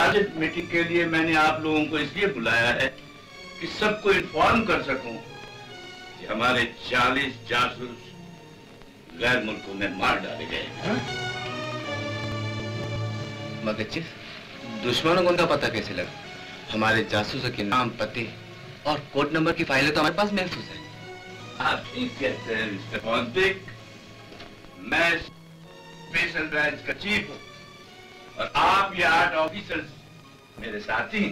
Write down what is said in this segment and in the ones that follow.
इस मीटिंग के लिए मैंने आप लोगों को इसलिए बुलाया है कि सबको इन्फॉर्म कर सकूँ कि हमारे 40 जासूस गैर मुल्कों में मार डाले गए हाँ? मगर चीफ दुश्मनों को उनका पता कैसे लगा? हमारे जासूसों के नाम पते और कोड नंबर की फाइलें तो हमारे पास महफूज है। आप ठीक कहते हैं मिस्टर मैं स्पेशल ब्रांच का चीफ हूँ और आप ये आठ ऑफिसर्स मेरे साथी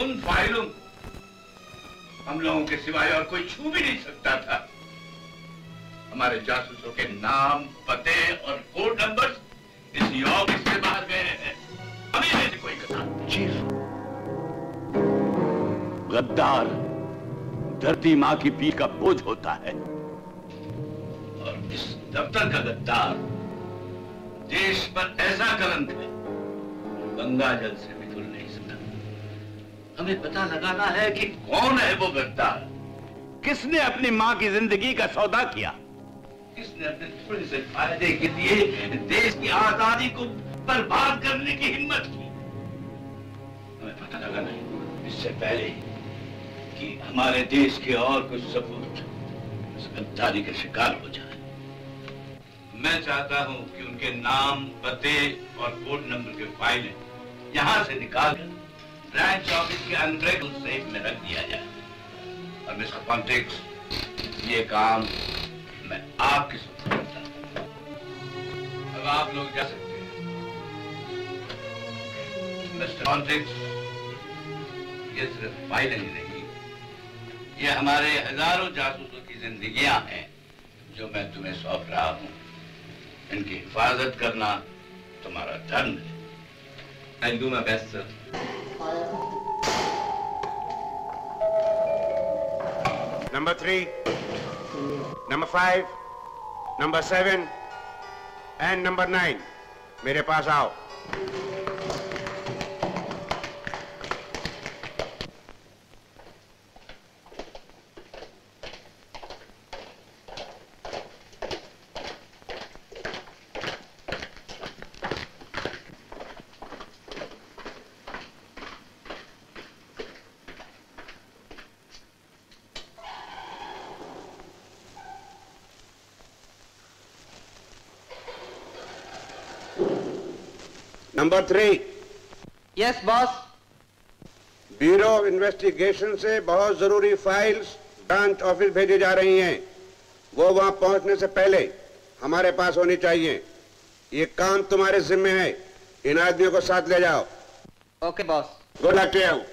उन फाइलों हम लोगों के सिवाय और कोई छू भी नहीं सकता था। हमारे जासूसों के नाम पते और कोड नंबर इसी ऑफ़िस से बाहर गए हैं। हमें से कोई कथा चीफ गद्दार धरती माँ की पीठ का बोझ होता है। और इस दफ्तर का गद्दार देश पर ऐसा कलंक है गंगा जल से हमें पता लगाना है कि कौन है वो गद्दार? किसने अपनी माँ की ज़िंदगी का सौदा किया? किसने अपने थोड़े से फ़ायदे के लिए देश की आज़ादी को बर्बाद करने की हिम्मत की? हमें पता लगाना है इससे पहले कि हमारे देश के और कुछ सपूत इस गद्दारी के शिकार हो जाए। मैं चाहता हूँ कि उनके नाम पते और कोड नंबर के फाइलें यहाँ से निकालकर ब्रांच ऑफ़िस के अनब्रेकल सेफ़ में रख दिया जाए। और मिस्टर कॉन्टेक्स ये काम मैं आपके हूँ। अब आप लोग जा सकते हैं। मिस्टर कॉन्टेक्स ये सिर्फ़ फाइलें नहीं, ये हमारे हज़ारों जासूसों की जिंदगियाँ हैं जो मैं तुम्हें सौंप रहा हूँ। इनकी हिफाजत करना तुम्हारा धर्म है। I'll do my best, sir. Number three, number five, number seven, and number nine. मेरे पास आओ number three. Yes boss bureau of investigation से बहुत ज़रूरी फाइल्स ब्रांच ऑफ़िस भेजी जा रही हैं। वो वहाँ पहुँचने से पहले हमारे पास होनी चाहिए। ये काम तुम्हारे जिम्मे है। इन आदमियों को साथ ले जाओ। Okay boss good luck to you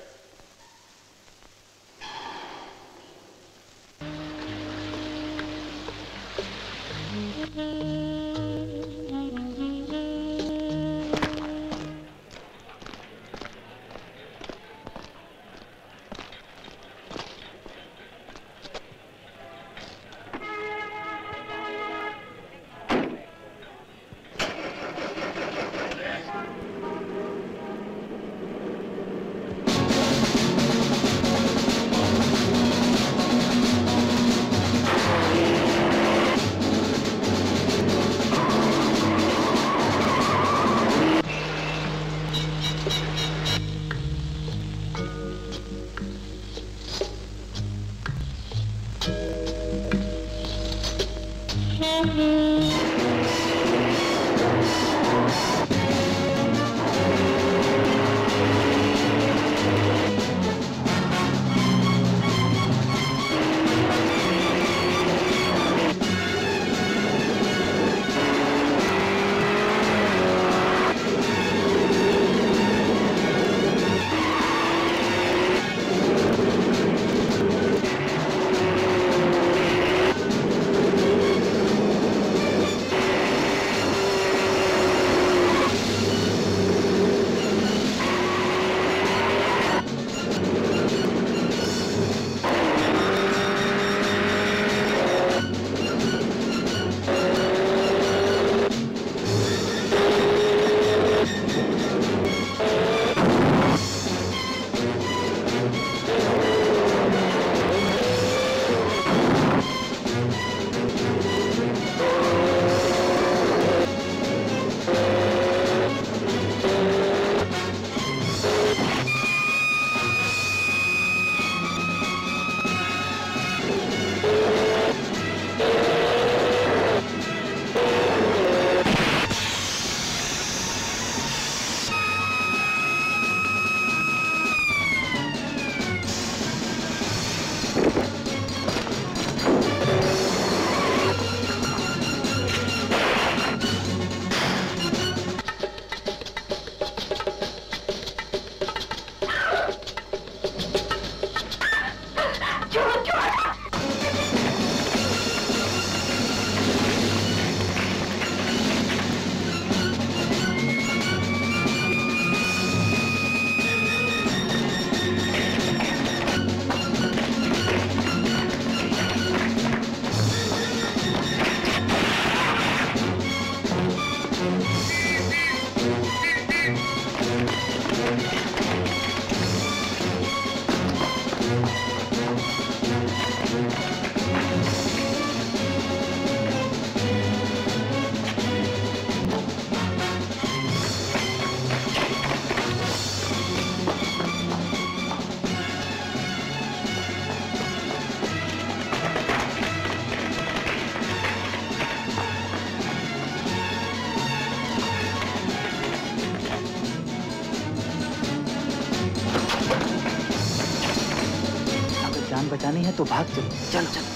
है तो भाग चलो चलो चलो।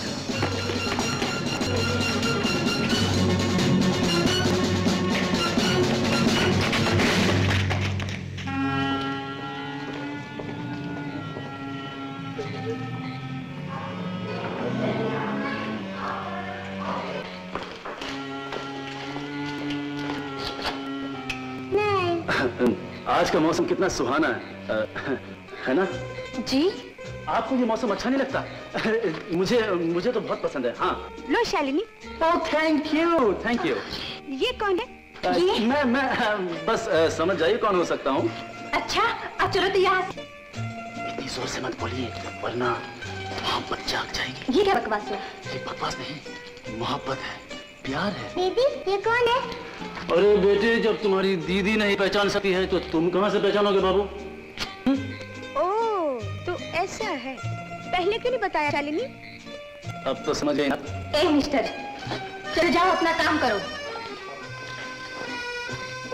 आज का मौसम कितना सुहाना है। अ, है ना? जी? आपको ये मौसम अच्छा नहीं लगता? मुझे मुझे तो बहुत पसंद है हाँ। लो Shalini. Oh thank you thank you ये कौन है? आ, ये? मैं मैं बस अ, समझ जाइए कौन हो सकता हूँ। अच्छा अब चलो तो यहाँ इतनी ज़ोर से मत बोलिए वरना वहाँ बच जाग जाएगी। ये क्या बकवास है? ये बकवास नहीं मोहब्बत है प्यार है। दीदी ये कौन है? अरे बेटे जब तुम्हारी दीदी नहीं पहचान सकती है तो तुम कहाँ से पहचानोगे बाबू? ओ ऐसा है? पहले क्यों नहीं बताया शालिनी? अब तो समझ गई ना ए मिस्टर चलो जाओ अपना काम करो।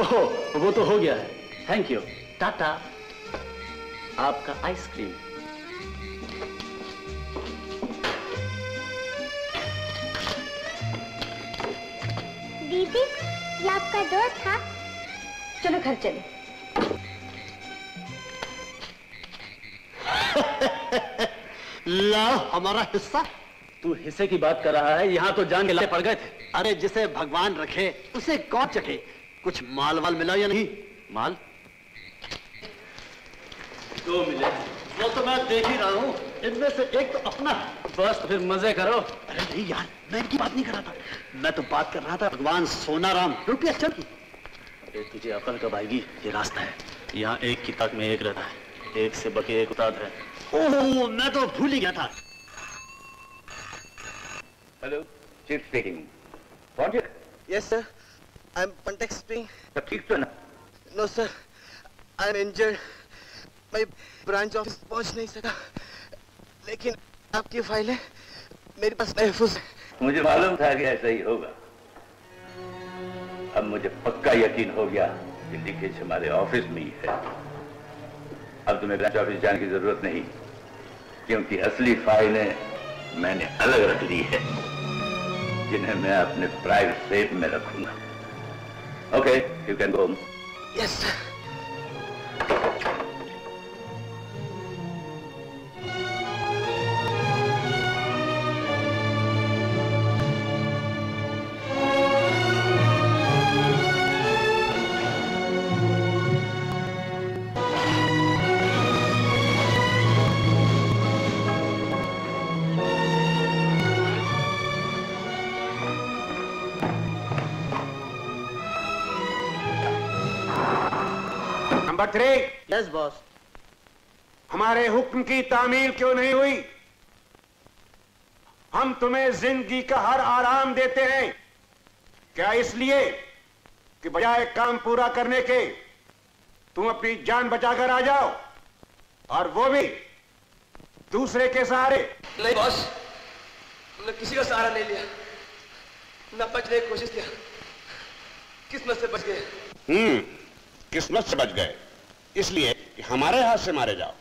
ओह वो तो हो गया है। Thank you tata. आपका आइसक्रीम। दीदी ये आपका दोस्त था? चलो घर चले। ला हमारा हिस्सा। तू हिस्से की बात कर रहा है यहाँ तो जान के लाए पड़ गए थे। अरे जिसे भगवान रखे उसे कौन चखे? कुछ माल वाल मिला या नहीं? माल? दो मिले। वो तो मैं देख ही रहा हूँ। इनमें से एक तो अपना। बस फिर मज़े करो। अरे नहीं यार मैं इनकी बात नहीं कर रहा था। मैं तो बात कर रहा था भगवान सोनाराम रुपया चल अरे तुझे अकल कब आएगी? ये रास्ता है। यहाँ एक की ताक में एक रहता है। एक से बके एक उताद है। ओह मैं तो भूल ही गया था। हेलो चीफ स्पीकिंग पहुँचे Yes, sir. I'm Pantek speaking. सब ठीक तो ना No, sir. I'm injured. मैं ब्रांच ऑफ़िस पहुँच नहीं सका। लेकिन आपकी फाइलें मेरे पास महफूज है। मुझे मालूम था कि ऐसा ही होगा। अब मुझे पक्का यकीन हो गया कि लीकेज हमारे ऑफ़िस में ही है। अब तुम्हें ब्रांच ऑफ़िस जाने की ज़रूरत नहीं। क्योंकि असली फाइलें मैंने अलग रख ली है, जिन्हें मैं अपने प्राइवेट सेफ़ में रखूँगा। Okay you can go yes sir three yes boss हमारे हुक्म की तामील क्यों नहीं हुई? हम तुम्हें ज़िंदगी का हर आराम देते हैं। क्या इसलिए कि बजाय काम पूरा करने के तुम अपनी जान बचाकर आ जाओ और वो भी दूसरे के सहारे। नहीं बॉस हमने किसी का सहारा नहीं लिया। न बचने की कोशिश किया। किस्मत से बच गए। हम्म किस्मत से बच गए। इसलिए कि हमारे हाथ से मारे जाओ।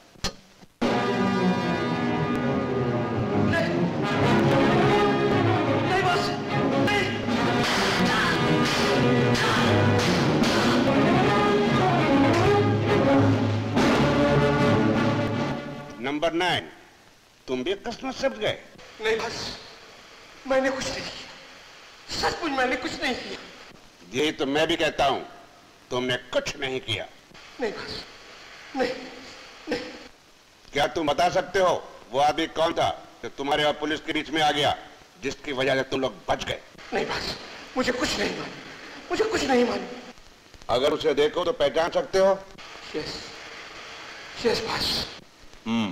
नहीं नंबर नाइन तुम भी किस्मत से गए। नहीं बस मैंने कुछ नहीं किया। सचमुच मैंने कुछ नहीं किया। यही तो मैं भी कहता हूँ तुमने कुछ नहीं किया। नहीं बॉस नहीं नहीं। क्या तुम बता सकते हो वो आदमी कौन था जो तुम्हारे और पुलिस के बीच में आ गया जिसकी वजह से तुम लोग बच गए? नहीं बस मुझे कुछ नहीं मालूम मुझे कुछ नहीं मालूम। अगर उसे देखो तो पहचान सकते हो? Yes yes boss. Hmm.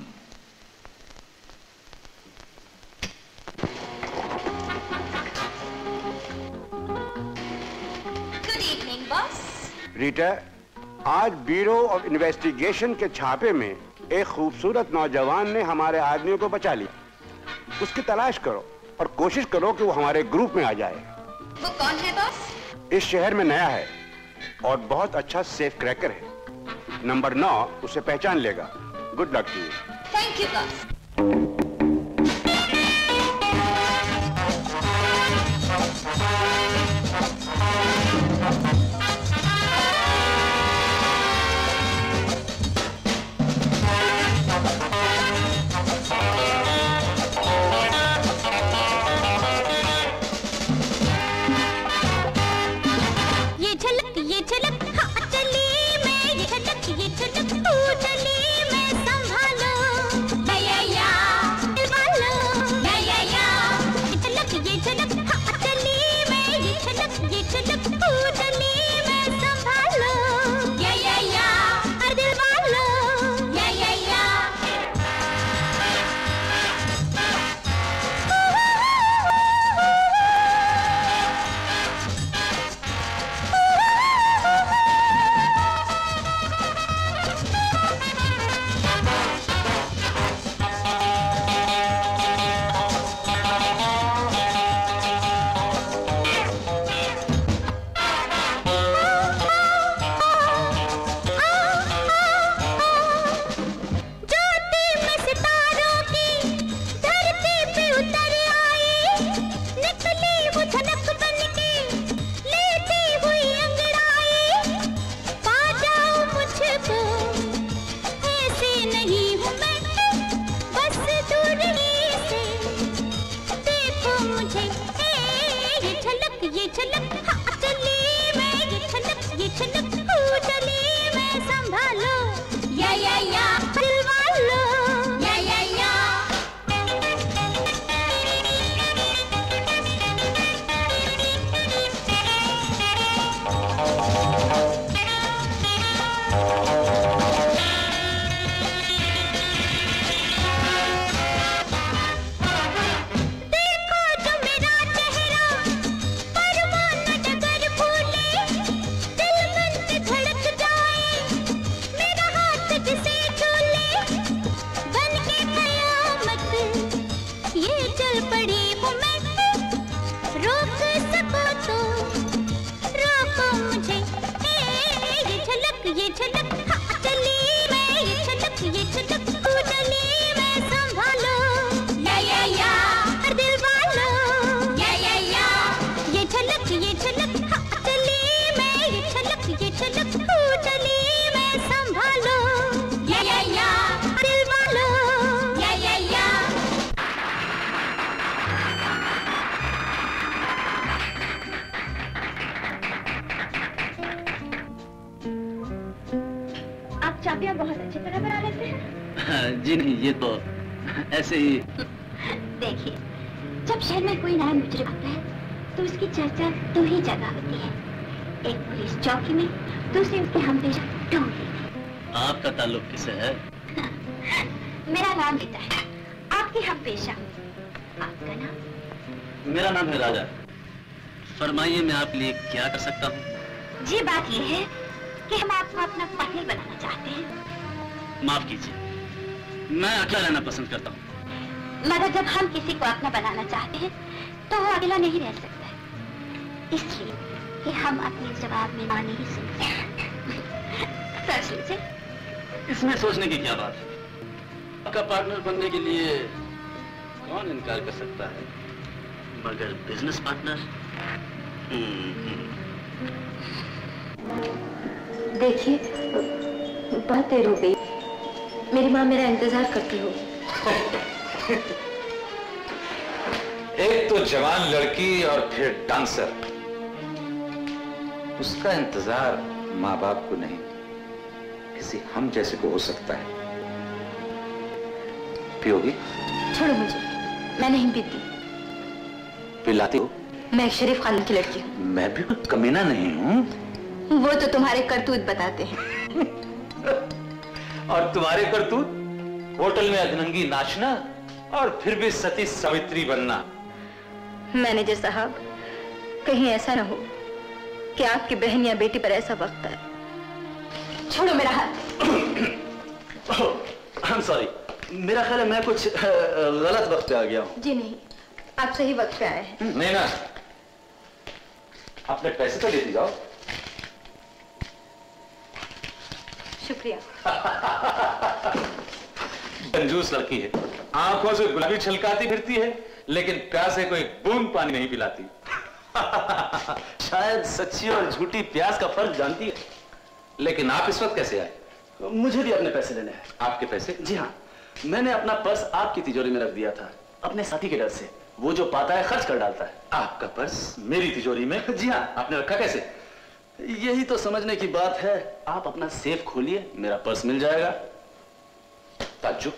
Good Rita आज ब्यूरो ऑफ़ इन्वेस्टिगेशन के छापे में एक खूबसूरत नौजवान ने हमारे आदमियों को बचा लिया। उसकी तलाश करो और कोशिश करो कि वो हमारे ग्रुप में आ जाए। वो कौन है बॉस इस शहर में नया है और बहुत अच्छा सेफ़ क्रैकर है। नंबर नौ उसे पहचान लेगा। Good luck to you thank you boss ताल्लुक किसे है? मेरा नाम लेता है। आपके हमपेशा आपका नाम? मेरा नाम है राजा। फरमाइए मैं आपके लिए क्या कर सकता हूँ? जी बात यह है कि हम आपको अपना पाटिल बनाना चाहते हैं। माफ़ कीजिए। मैं अकेला रहना पसंद करता हूँ। मगर जब हम किसी को अपना बनाना चाहते हैं तो वो अकेला नहीं रह सकता। इसलिए कि हम अपने जवाब में ना नहीं सुनते इसमें सोचने की क्या बात है? आपका पार्टनर बनने के लिए कौन इनकार कर सकता है? मगर बिज़नेस पार्टनर देखिए बहुत देर हो गई। मेरी माँ मेरा इंतज़ार करती हो। एक तो जवान लड़की और फिर डांसर उसका इंतज़ार माँ बाप को नहीं। किसी हम जैसे को हो सकता है। पियोगी? छोड़ो मुझे। मैं नहीं पीती। पिलाती हो? मैं एक शरीफ खानदान की लड़की हूँ। मैं भी कोई कमीना नहीं हूँ। वो तो तुम्हारे करतूत बताते हैं। और तुम्हारे करतूत? होटल में अधनंगी नाचना और फिर भी सती सावित्री बनना। मैनेजर साहब कहीं ऐसा ना हो कि आपकी बहन या बेटी पर ऐसा वक्त आए। छोड़ो मेरा हाथ। I'm सॉरी मेरा ख्याल है मैं कुछ गलत वक्त पे आ गया हूँ। जी नहीं आप सही वक्त पे आए हैं। नहीं ना। अपने पैसे तो लेती जाओ शुक्रिया। कंजूस लड़की है। आँखों से गुलाबी छलकाती फिरती है लेकिन प्यास से कोई बूंद पानी नहीं पिलाती। शायद सच्ची और झूठी प्यास का फ़र्क जानती है। लेकिन आप इस वक्त कैसे आए? मुझे भी अपने पैसे लेने हैं। आपके पैसे? जी हाँ। मैंने अपना पर्स आपकी तिजोरी में रख दिया था अपने साथी के डर से। वो जो पाता है खर्च कर डालता है। आपका पर्स मेरी तिजोरी में? जी हाँ। आपने रखा कैसे? यही तो समझने की बात है। आप अपना सेफ़ खोलिए मेरा पर्स मिल जाएगा। ताज्जुब।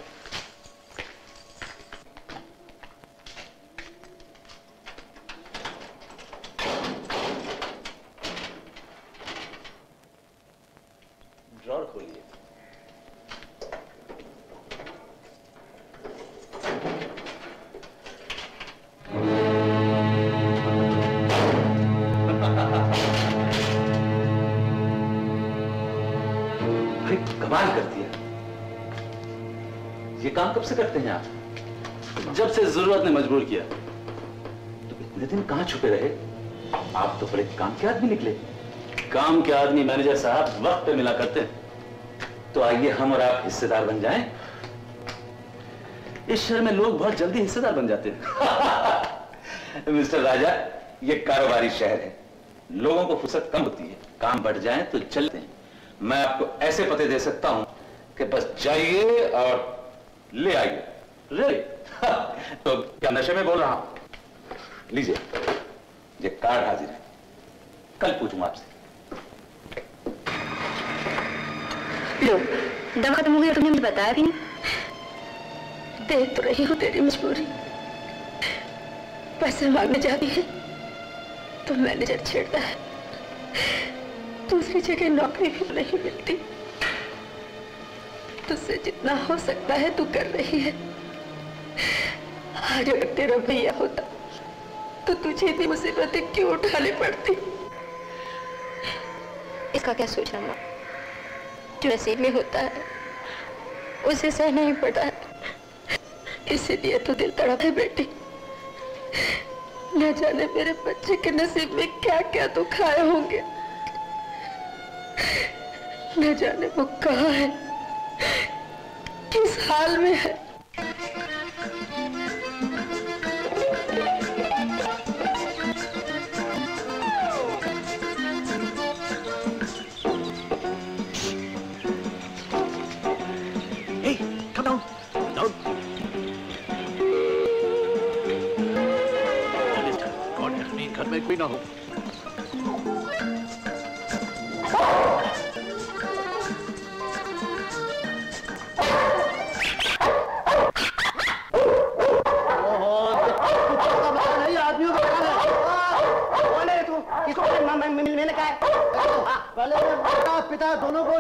के आदमी निकले। काम के आदमी मैनेजर साहब वक्त पे मिला करते तो आइए हम और आप हिस्सेदार बन जाएँ। इस शहर में लोग बहुत जल्दी हिस्सेदार बन जाते हैं। मिस्टर राजा, ये कारोबारी शहर है। लोगों को फुर्सत कम होती है। काम बढ़ जाए तो चलते हैं। मैं आपको ऐसे पते दे सकता हूँ कि बस जाइए और ले आइए। ले तो क्या नशे में बोल रहा हूँ? लीजिए। ये कार्ड हाजिर है। कल पूछूँगा आपसे। लो, दवा खत्म हो गई तुमने मुझे बताया भी नहीं। देख तो रही हूँ तेरी मजबूरी। पैसे मांगने जाती है तो मैनेजर छेड़ता है। दूसरी जगह नौकरी भी नहीं मिलती। तुझसे जितना हो सकता है तू कर रही है। आज अगर तेरा भैया होता तो तुझे इतनी मुसीबतें क्यों उठानी पड़ती? इसका क्या सोचना माँ? जो नसीब में होता है, उसे सहना ही पड़ता है। इसीलिए तो दिल तड़प है बेटी। न जाने मेरे बच्चे के नसीब में क्या क्या दुख आए होंगे। न जाने वो कहा है, किस हाल में है। कोई ना हो है है तू पिता दोनों को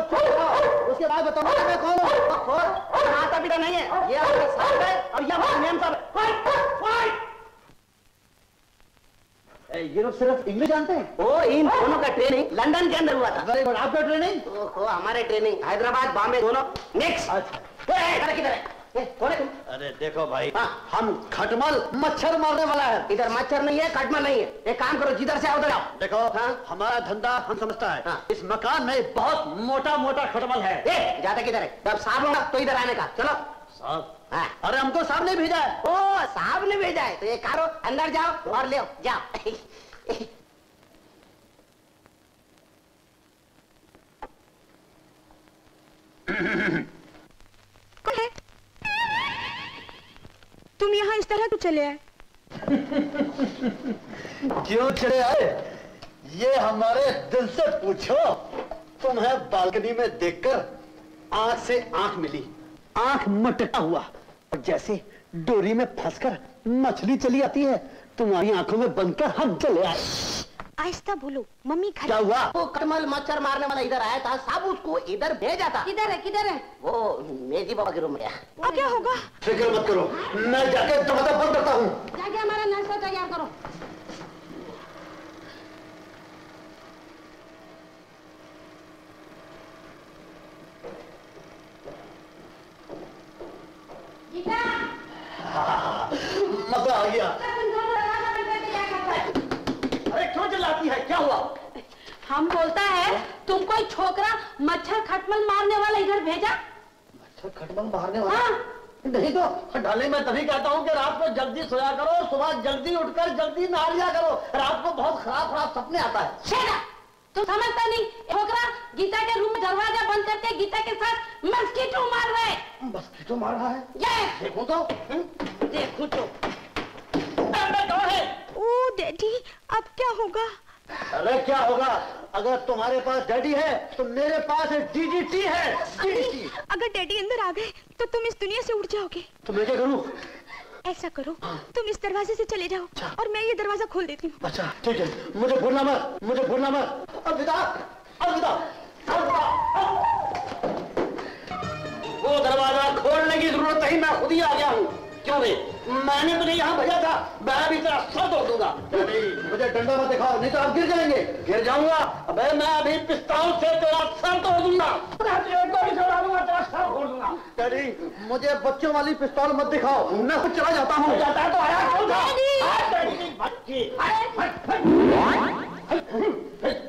उसके बाद बताऊँगा मैं कौन हूँ माता पिता नहीं है ये हमारे साहब है और ये हमारे मेम साहब है ये लोग सिर्फ़ इंग्लिश जानते हैं? ओ इन दोनों का ट्रेनिंग लंदन के अंदर हुआ था। वेरी गुड आपका ट्रेनिंग ओहो हमारे ट्रेनिंग हैदराबाद बॉम्बे दोनों। नेक्स्ट अच्छा। किधर है कौन है तुम? अरे देखो भाई। हाँ, हम खटमल मच्छर मारने वाला है। इधर मच्छर नहीं है खटमल नहीं है। एक काम करो जिधर से आओ उधर आओ। देखो हाँ? हमारा धंधा हम समझता है। हाँ। इस मकान में बहुत मोटा मोटा खटमल है। ए, जाता किधर है? जब साहब होगा तो इधर आने का। चलो। साहब हाँ। अरे हमको साहब ने भेजा है। ओ साहब ने भेजा है। तो ये करो अंदर जाओ और ले जाओ। कौन है? तुम यहाँ इस तरह क्यों चले आए? क्यों चले आए? ये हमारे दिल से पूछो। तुम्हें बालकनी में देखकर आँख से आँख मिली। आँख मटका हुआ। जैसे डोरी में फंसकर मछली चली आती है तुम्हारी आँखों में बनकर हम चले आए। आहिस्ता बोलो मम्मी घर क्या हुआ? वो कटमल मच्छर मारने वाला इधर आया था सब उसको इधर भेजा था। किधर है किधर है? वो मेजी बाबा के रूम में अब क्या होगा? फ़िक्र मत करो मैं जाके दरवाज़ा बंद करता हूँ। जाके हमारा नाश्ता तैयार करो। मज़ा आ गया अरे क्यों चिल्लाती है क्या हुआ हम बोलता है तुम कोई छोकरा मच्छर खटमल मारने वाला इधर भेजा? अच्छा खटमल मारने वाला? हाँ। नहीं तो ढाले मैं तभी कहता हूँ कि रात को जल्दी सोया करो सुबह जल्दी उठकर जल्दी नहा लिया करो। रात को बहुत खराब खराब सपने आता है। Up! तुम समझता नहीं। छोकरा गीता के रूम में दरवाज़ा बंद करके गीता के साथ मस्कीटो मार रहे हैं। बस क्यों मार रहा है? ये देखो तो। देखो तो। ओ डैडी अब क्या होगा? अरे क्या होगा? अगर तुम्हारे पास डैडी है तो मेरे पास डीडीटी है। डीडीटी। अगर डैडी अंदर आ गए तो तुम इस दुनिया से उड़ जाओगे। तो मैं क्या करूँ? ऐसा करो तुम इस दरवाजे से चले जाओ और मैं ये दरवाज़ा खोल देती हूँ। अच्छा ठीक है। मुझे भूलना मत मुझे भूलना मत। अलविदा अलविदा वो दरवाज़ा खोलने की ज़रूरत नहीं मैं खुद ही आ गया हूँ। क्यों नहीं? मैंने तुझे यहाँ भेजा था मैं अभी तेरा सर तोड़ दूँगा। मुझे डंडा मत दिखाओ नहीं तो आप गिर जाएँगे। गिर जाऊँगा? अबे मैं अभी पिस्तौल से तेरा सर तोड़ दूँगा। डैडी मुझे बच्चों वाली पिस्तौल मत दिखाओ मैं खुद चला जाता हूँ। जाता तो आया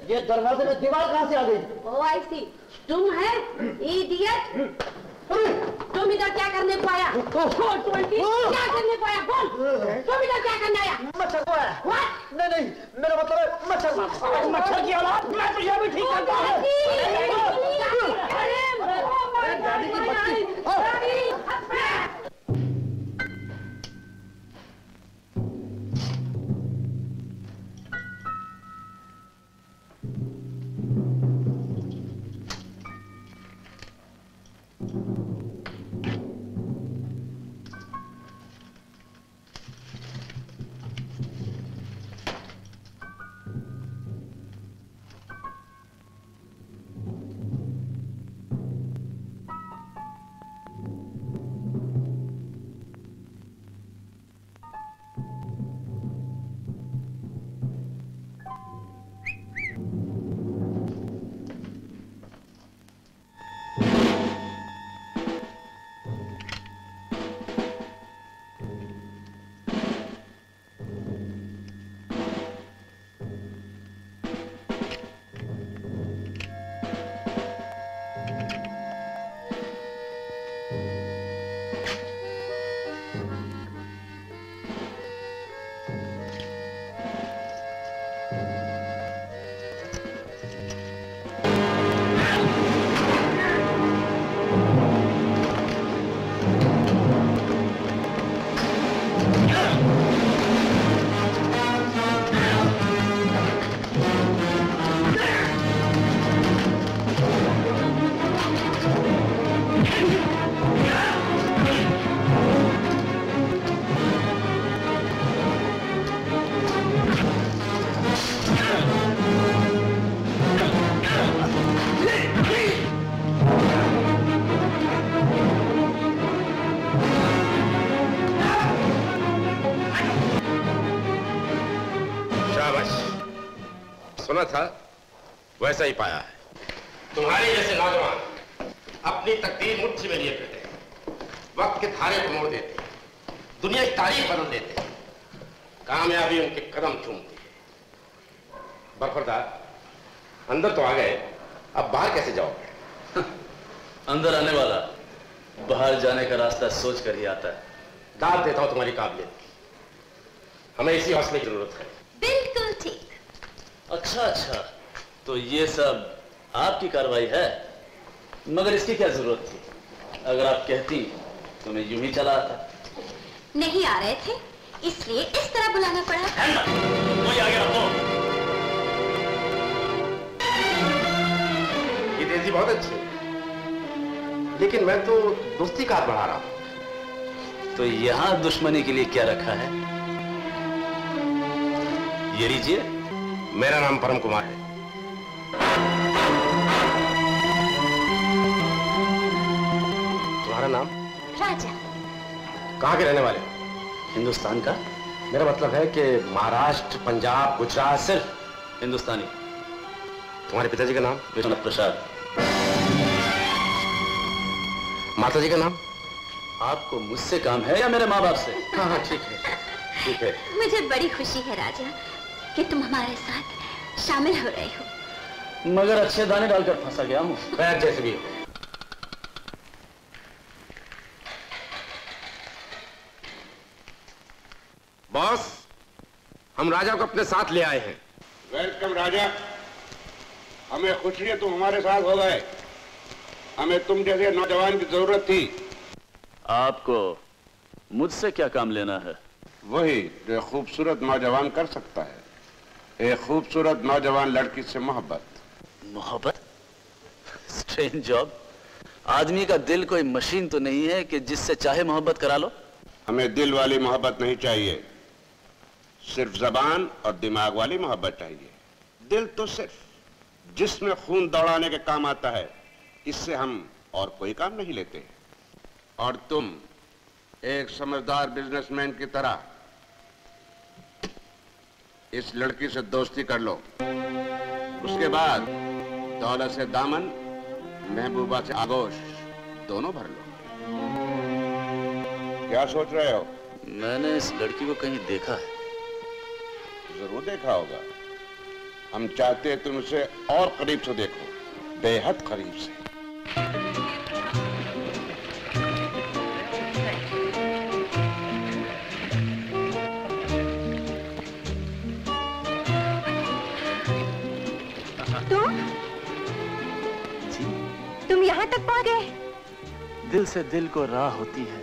ये दरवाजे में दीवार कहाँ से आ गई? ओ आई सी तुम है? इडियट तुम इधर क्या करने को आया? बोल क्या करने को आया? बोल। तुम इधर क्या करने आया? मच्छर को आया। नहीं नहीं मेरा मतलब है मच्छर मच्छर। की औलाद। मैं तो यह भी ठीक करता हूँ। की बच्ची था वैसा ही पाया है। तुम्हारे जैसे नौजवान अपनी तकदीर मुट्ठी में लिए फिरते वक्त के धारे को मोड़ देते दुनिया की तारीफ़ बदल देते कामयाबी उनके कदम चूमती है। बरफरदार अंदर तो आ गए अब बाहर कैसे जाओगे? अंदर आने वाला बाहर जाने का रास्ता सोच कर ही आता है। दाद देता हूँ तुम्हारी काबिलियत की। हमें इसी हौसले की ज़रूरत है। अच्छा अच्छा। तो ये सब आपकी कार्रवाई है? मगर इसकी क्या ज़रूरत थी? अगर आप कहती तो मैं यूँ ही चला आता। नहीं आ रहे थे इसलिए इस तरह बुलाना पड़ा। कोई आ गया तो ये तेज़ी बहुत अच्छी लेकिन मैं तो दोस्ती का बढ़ा रहा हूँ। तो यहाँ दुश्मनी के लिए क्या रखा है? ये लीजिए। मेरा नाम परम कुमार है। तुम्हारा नाम? राजा। कहाँ के रहने वाले हिंदुस्तान का। मेरा मतलब है कि महाराष्ट्र पंजाब गुजरात सिर्फ़ हिंदुस्तानी। तुम्हारे पिताजी का नाम? विश्वनाथ प्रसाद। माता जी का नाम? आपको मुझसे काम है या मेरे माँ बाप से? हाँ हाँ ठीक है। ठीक है। मुझे बड़ी खुशी है राजा। कि तुम हमारे साथ शामिल हो रहे हो। मगर अच्छे दाने डालकर फंसा गया हूँ। खैर जैसे भी हो। बॉस हम राजा को अपने साथ ले आए हैं। वेलकम राजा। हमें खुशी है तुम हमारे साथ हो गए। हमें तुम जैसे नौजवान की ज़रूरत थी। आपको मुझसे क्या काम लेना है? वही जो एक खूबसूरत नौजवान कर सकता है। एक खूबसूरत नौजवान लड़की से मोहब्बत। मोहब्बत? स्ट्रेन जॉब आदमी का दिल कोई मशीन तो नहीं है कि जिससे चाहे मोहब्बत करा लो। हमें दिल वाली मोहब्बत नहीं चाहिए। सिर्फ़ जबान और दिमाग वाली मोहब्बत चाहिए। दिल तो सिर्फ़ जिसमें खून दौड़ाने के काम आता है इससे हम और कोई काम नहीं लेते। और तुम एक समझदार बिजनेसमैन की तरह इस लड़की से दोस्ती कर लो। उसके बाद दौलत से दामन महबूबा से आगोश दोनों भर लो। क्या सोच रहे हो? मैंने इस लड़की को कहीं देखा है। ज़रूर देखा होगा। हम चाहते हैं तुम उसे और करीब से देखो। बेहद करीब से। तक पहुँच? गए दिल से दिल को राह होती है।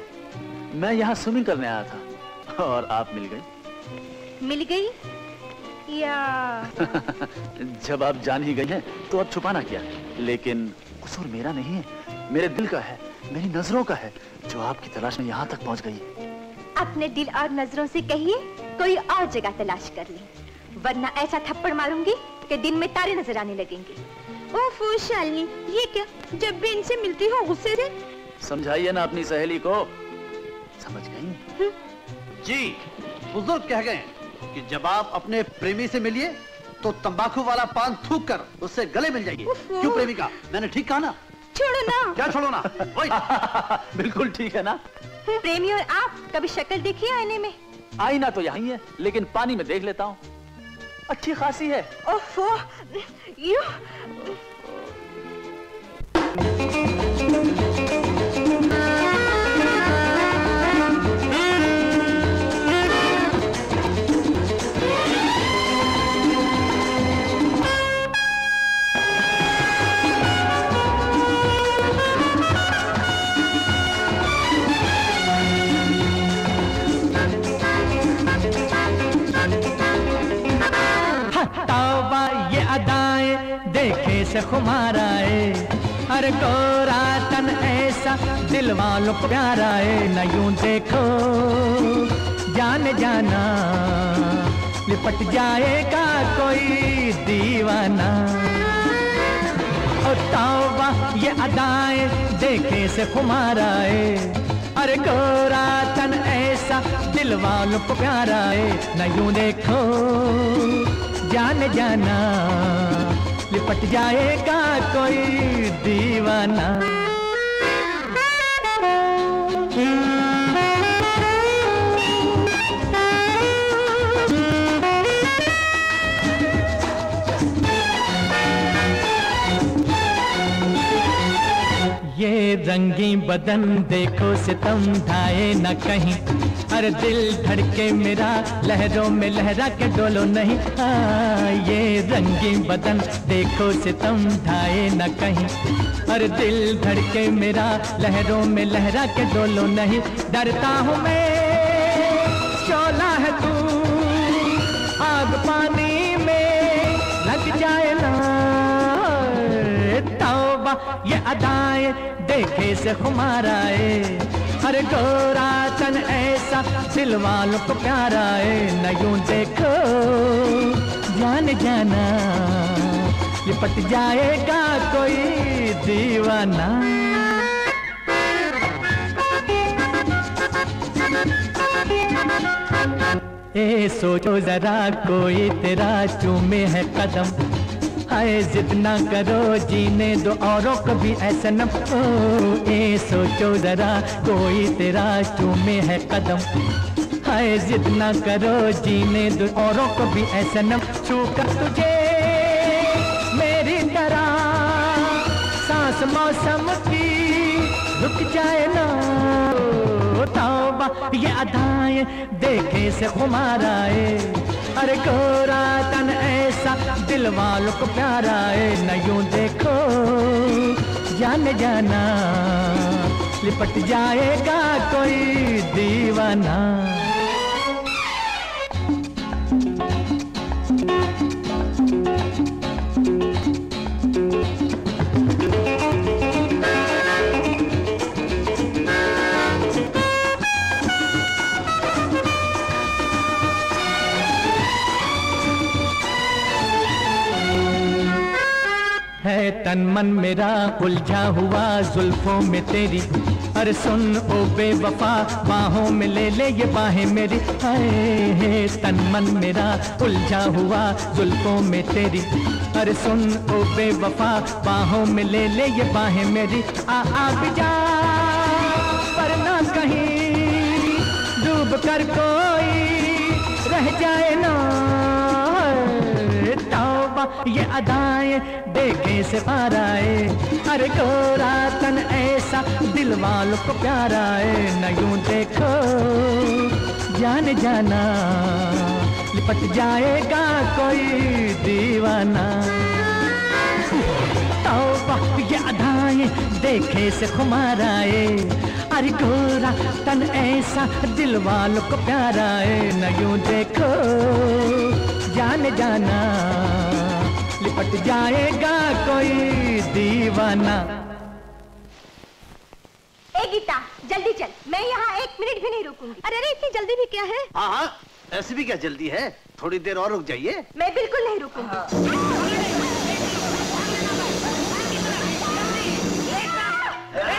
मैं यहाँ स्विमिंग करने आया था। और आप मिल गई? मिल गई? या। जब आप जान ही गई हैं तो अब छुपाना क्या लेकिन कसूर मेरा नहीं है मेरे दिल का है मेरी नज़रों का है जो आपकी तलाश में यहाँ तक पहुँच गई अपने दिल और नज़रों से कहिए कोई और जगह तलाश कर ले। वरना ऐसा थप्पड़ मारूँगी कि दिन में तारे नज़र आने लगेंगे। ओफो शालिनी ये क्या? जब भी इनसे मिलती हो गुस्से से? समझाइए ना अपनी सहेली को। समझ गई? जी बुज़ुर्ग कह गए कि जब आप अपने प्रेमी से मिलिए तो तंबाकू वाला पान थूक कर उससे गले मिल जाइए। क्यों प्रेमिका? मैंने ठीक कहा ना? छोड़ो ना। क्या छोड़ो ना? वही। बिल्कुल ठीक है ना? प्रेमी और आप कभी शक्ल देखिए आईने में? आईना तो यही है लेकिन पानी में देख लेता हूँ। अच्छी खासी है। ओफो यू देखे से खुमारा है अरे गोरा तन ऐसा दिल वालों को प्यारा है न यूँ देखो, जान जाना, लिपट जाएगा कोई दीवाना। तौबा ये अदाएँ देखे से खुमारा है अरे गोरा तन ऐसा दिल वालों को प्यारा है न यूँ देखो, जान जाना। लिपट जाएगा कोई दीवाना। ये रंगी बदन देखो सितम ढाए न कहीं। अरे दिल धड़के मेरा, लहरों में लहरा के डोलो नहीं। हाँ ये रंगी बदन, देखो सितम ढाए न कहीं। हर दिल धड़के मेरा, लहरों में लहरा के डोलो नहीं। डरता हूँ मैं शोला है तू, आग पानी में लग जाए ना। ये अदाए, देखे से खुमारा है अरे गोरा तन ऐसा दिल वालों को प्यारा है न यूँ देखो। जान जाना ये पट जाएगा कोई दीवाना। ए, सोचो जरा, कोई तेरा चूमे है कदम। हाय जिद ना करो जीने दो औरों को भी ऐसा न हो। ए, सोचो जरा, कोई तेरा चूमे है कदम। हाय जिद ना करो जीने दो औरों को भी ऐसा न छू कर तुझे मेरी तरह, सांस मौसम की रुक जाए ना। तौबा, ये अदाएँ देखे से खुमारा है अरे गोरा तन ऐसा, दिल वालों को प्यारा है न यूँ देखो, जान जाना, लिपट जाएगा कोई दीवाना। तन मन मेरा उलझा हुआ जुल्फों में तेरी। अरे सुन ओ बेवफा, बाहों में ले ले ये बाहें मेरी। हाय तन मन मेरा उलझा हुआ जुल्फों में तेरी। अरे सुन ओ बेवफा, बाहों में ले ले ये बाहें मेरी। आ आ, भी अदाएँ, देखे से पारा है अरे गोरा तन ऐसा दिल वालों को प्यारा है। न यूँ देखो, जान जाना, लिपट जाएगा कोई दीवाना। तौबा ये अदाएँ, देखे से खुमारा है अरे गोरा तन ऐसा दिल वालों को प्यारा है। न यूँ देखो, जान जाना। लिपट जाएगा कोई दीवाना। ए गीता जल्दी चल। मैं यहाँ एक मिनट भी नहीं रुकूँगी। अरे अरे इतनी जल्दी भी क्या है? हाँ हाँ ऐसी भी क्या जल्दी है? थोड़ी देर और रुक जाइए। मैं बिल्कुल नहीं रुकूँगी। अरे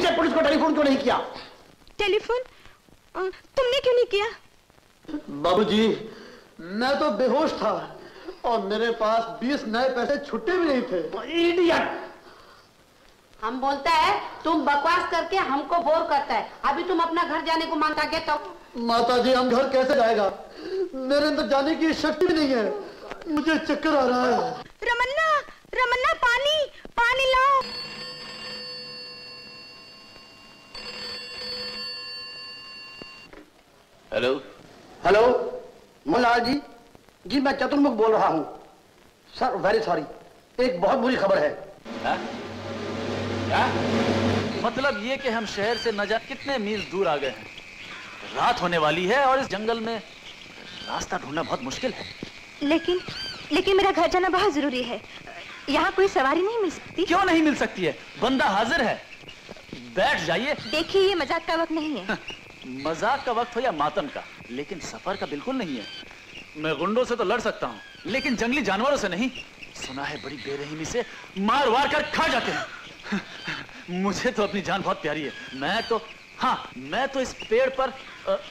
को टेलीफोन क्यों नहीं किया? टेलीफोन? तुमने क्यों नहीं किया? बाबूजी मैं तो बेहोश था और मेरे पास बीस नए पैसे छुट्टे भी नहीं थे। इडियट हम बोलता है तुम बकवास करके हमको बोर करता है। अभी तुम अपना घर जाने को माँगता के तो? माता जी हम घर कैसे जाएगा? मेरे अंदर जाने की शक्ति भी नहीं है। मुझे चक्कर आ रहा है। रमन्ना रमन्ना पानी पानी लाओ। हेलो। हेलो मोहनलाल जी। जी मैं चतुर्मुख बोल रहा हूँ। सर वेरी सॉरी एक बहुत बुरी खबर है। क्या मतलब ये कि हम शहर से न जाने कितने मील दूर आ गए हैं। रात होने वाली है और इस जंगल में रास्ता ढूंढना बहुत मुश्किल है। लेकिन लेकिन मेरा घर जाना बहुत ज़रूरी है। यहाँ कोई सवारी नहीं मिल सकती। क्यों नहीं मिल सकती है? बंदा हाजिर है। बैठ जाइए। देखिए ये मज़ाक का वक्त नहीं है। मज़ाक का वक्त हो या मातम का, लेकिन सफ़र का बिल्कुल नहीं है। मैं गुंडों से तो लड़ सकता हूँ, लेकिन जंगली जानवरों से नहीं। सुना है बड़ी बेरहमी से मार वार कर खा जाते हैं। मुझे तो अपनी जान बहुत प्यारी है। मैं तो हाँ मैं तो इस पेड़ पर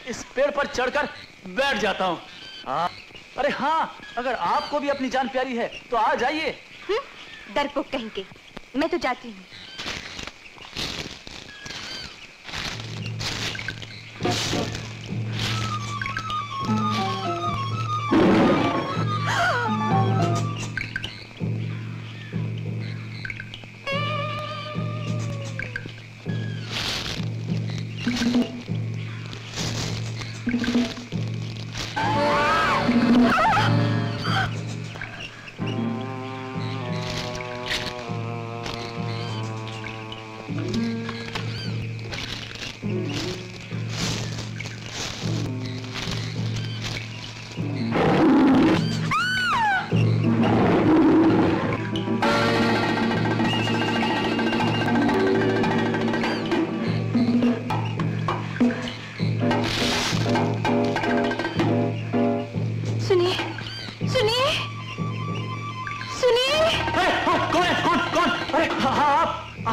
इस पेड़ पर चढ़कर बैठ जाता हूँ। अरे हाँ अगर आपको भी अपनी जान प्यारी है तो आ जाइए। डरपोक कहीं के मैं तो जाती हूँ।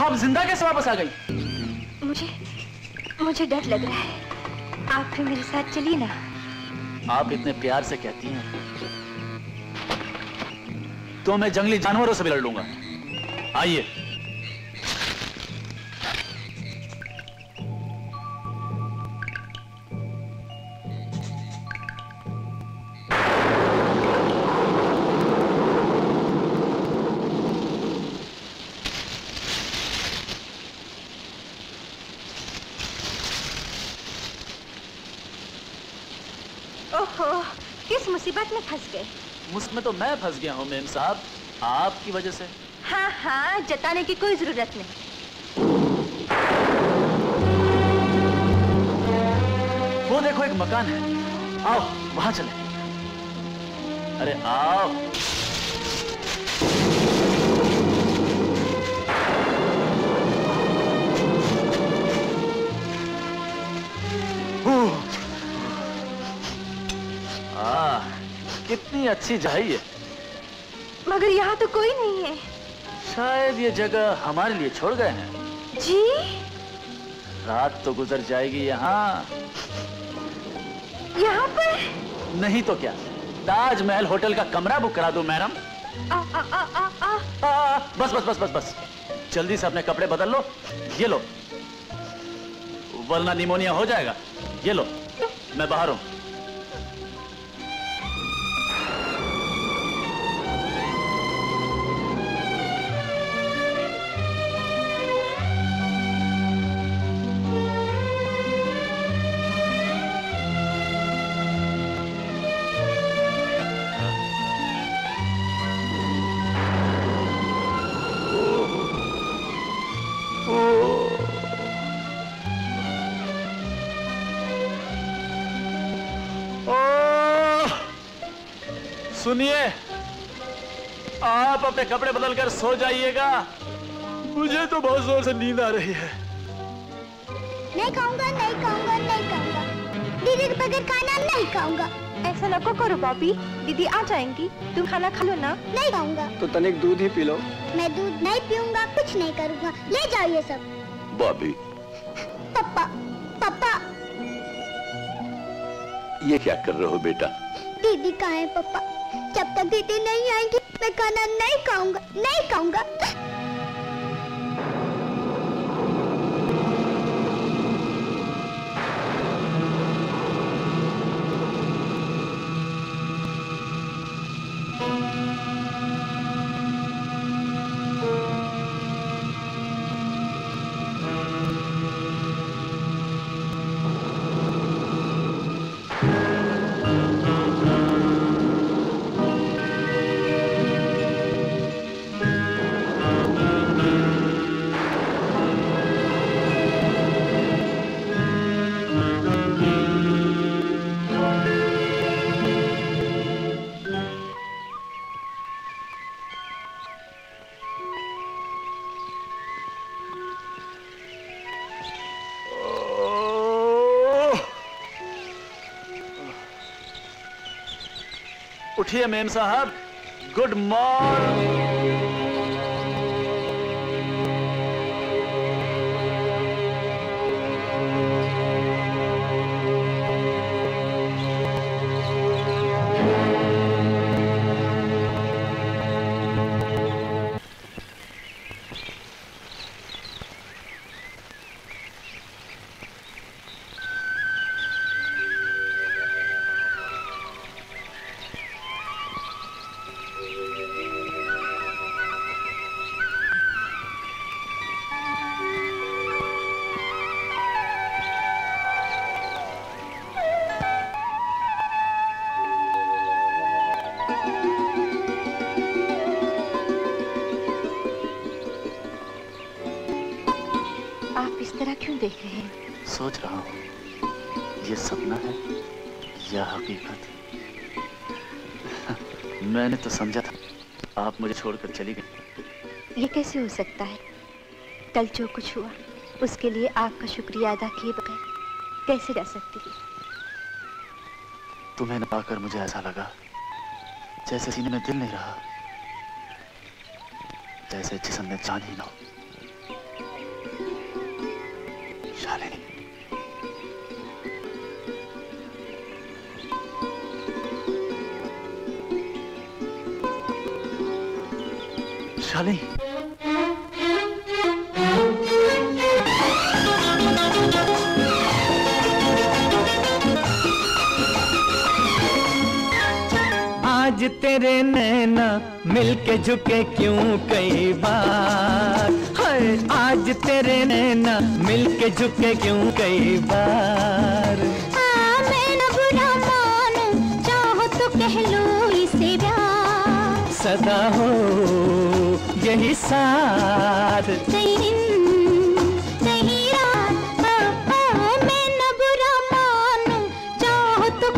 आप ज़िंदा कैसे वापस आ गई? मुझे मुझे डर लग रहा है। आप फिर मेरे साथ चलिए ना। आप इतने प्यार से कहती हैं। तो मैं जंगली जानवरों से भी लड़ लूँगा। आइए। फंस गए। मुझमें तो मैं फंस गया हूँ मेम साहब। आपकी वजह से। हाँ हाँ जताने की कोई ज़रूरत नहीं। वो देखो एक मकान है। आओ वहाँ चले। अरे आओ। कितनी अच्छी जगह है। मगर यहाँ तो कोई नहीं है। शायद ये जगह हमारे लिए छोड़ गए हैं। जी? रात तो गुजर जाएगी यहाँ। यहाँ पर? नहीं तो क्या? ताजमहल होटल का कमरा बुक करा दो मैडम। बस बस बस बस बस। जल्दी से अपने कपड़े बदल लो। ये लो। वरना निमोनिया हो जाएगा। ये लो। मैं बाहर हूँ। अपने कपड़े बदल कर सो जाइएगा। मुझे तो बहुत ज़ोर से नींद आ रही है। नहीं खाऊँगा नहीं खाऊँगा नहीं खाऊँगा। दीदी के बगैर खाना नहीं खाऊँगा। ऐसा नको करो बॉबी दीदी आ जाएँगी। तुम खाना खा लो ना। नहीं खाऊँगा। तो तनिक दूध ही पी लो। मैं दूध नहीं पीऊँगा कुछ नहीं करूँगा। ले जाओ ये सब। बॉबी पापा पापा ये क्या कर रहे हो बेटा? दीदी कहाँ है पापा जब तक दीदी नहीं आएँगी मैं खाना नहीं खाऊँगा नहीं खाऊँगा उठिए मेम साहब। Good morning. छोड़कर चली गई। ये कैसे हो सकता है? कल जो कुछ हुआ उसके लिए आपका शुक्रिया अदा किए बगैर कैसे रह सकती है? तुम्हें न पाकर मुझे ऐसा लगा जैसे सीने में दिल नहीं रहा जैसे जिसम में जान ही ना हो। शालिनी शालिनी आज तेरे नैना मिलके झुके क्यों कई बार? हाय आज तेरे नैना मिलके झुके क्यों कई बार? हाँ, मैं न बुरा मानूं चाहो तो कह लो इसे प्यार। सदा हो यही साथ कहीं तो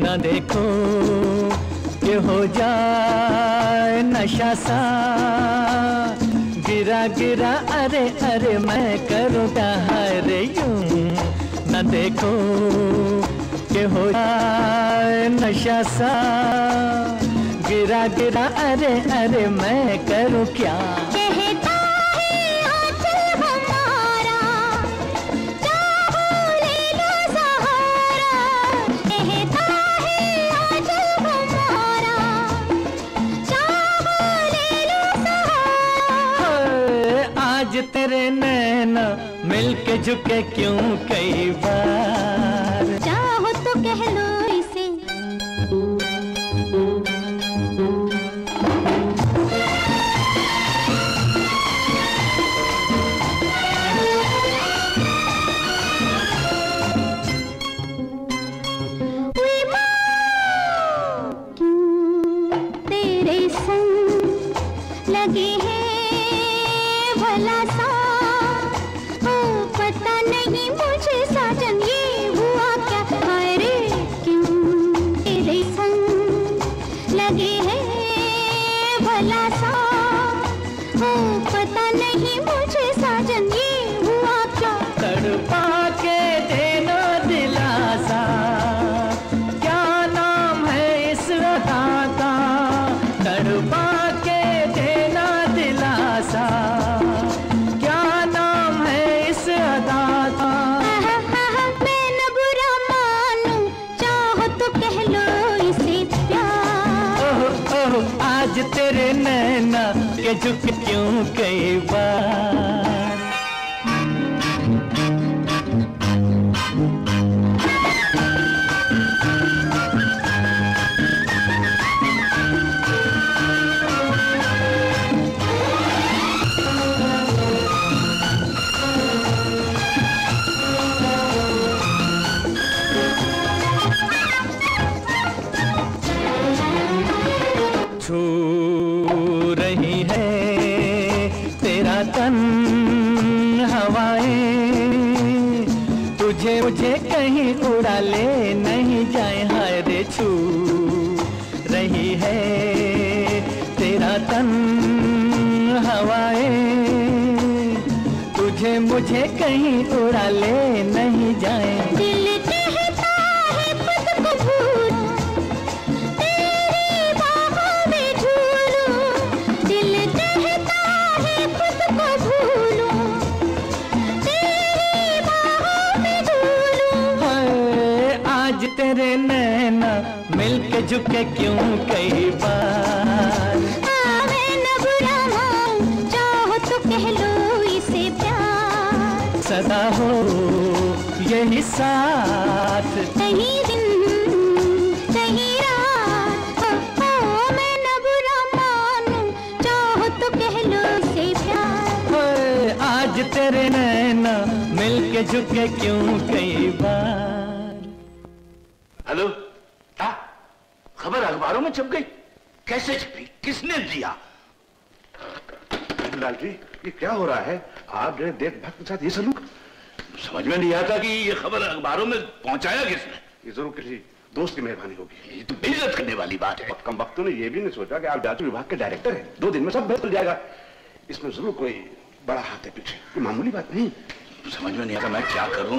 तो देखो कि हो जाए नशा सा। गिरा अरे अरे, मैं करूँ हरे यूँ। न देखो के हो नशा सा। गिरा गिरा, अरे अरे, मैं करूँ क्या? मिलके झुके क्यों कई बार? झुके क्यों कई बार? आवे न बुरा मान चाहो तो कह लो इसे प्यार। सदा हो यही साथ। कहीं दिन कहीं रात। मैं न बुरा मानूं चाहो तो कह लो इसे प्यार। आज तेरे नैना मिलके झुके क्यों कई क्या हो रहा है? आप जो देख भक्त के साथ ये सलूक समझ में नहीं आता कि ये खबर अखबारों में पहुँचाया किसने? ये ज़रूर किसी दोस्त की मेहरबानी होगी। ये तो बेइज्जत करने वाली बात है। कम वक्तों ने ये भी नहीं सोचा कि आप जाँच विभाग के डायरेक्टर हैं। दो दिन में सब बदल जाएगा। इसमें ज़रूर कोई बड़ा हाथ है पीछे। कोई मामूली बात नहीं। समझ में नहीं आता मैं क्या करूँ?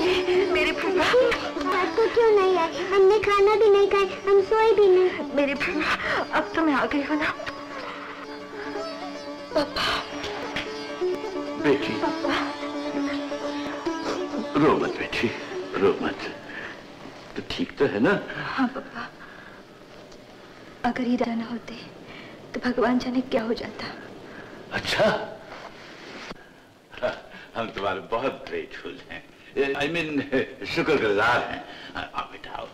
मेरे भैया रात को क्यों नहीं आए? हमने खाना भी नहीं खाया हम सोए भी नहीं। मेरे भैया अब तो मैं आ गई हूँ ना। बेटी। रो मत बेटी रो मत। तो ठीक तो है ना? हाँ पापा। अगर ये जाना होते तो भगवान जाने क्या हो जाता? अच्छा। हम तुम्हारे बहुत ग्रेटफुल हैं। आई मीन शुक्रगुजार हैं। आओ बेटा आओ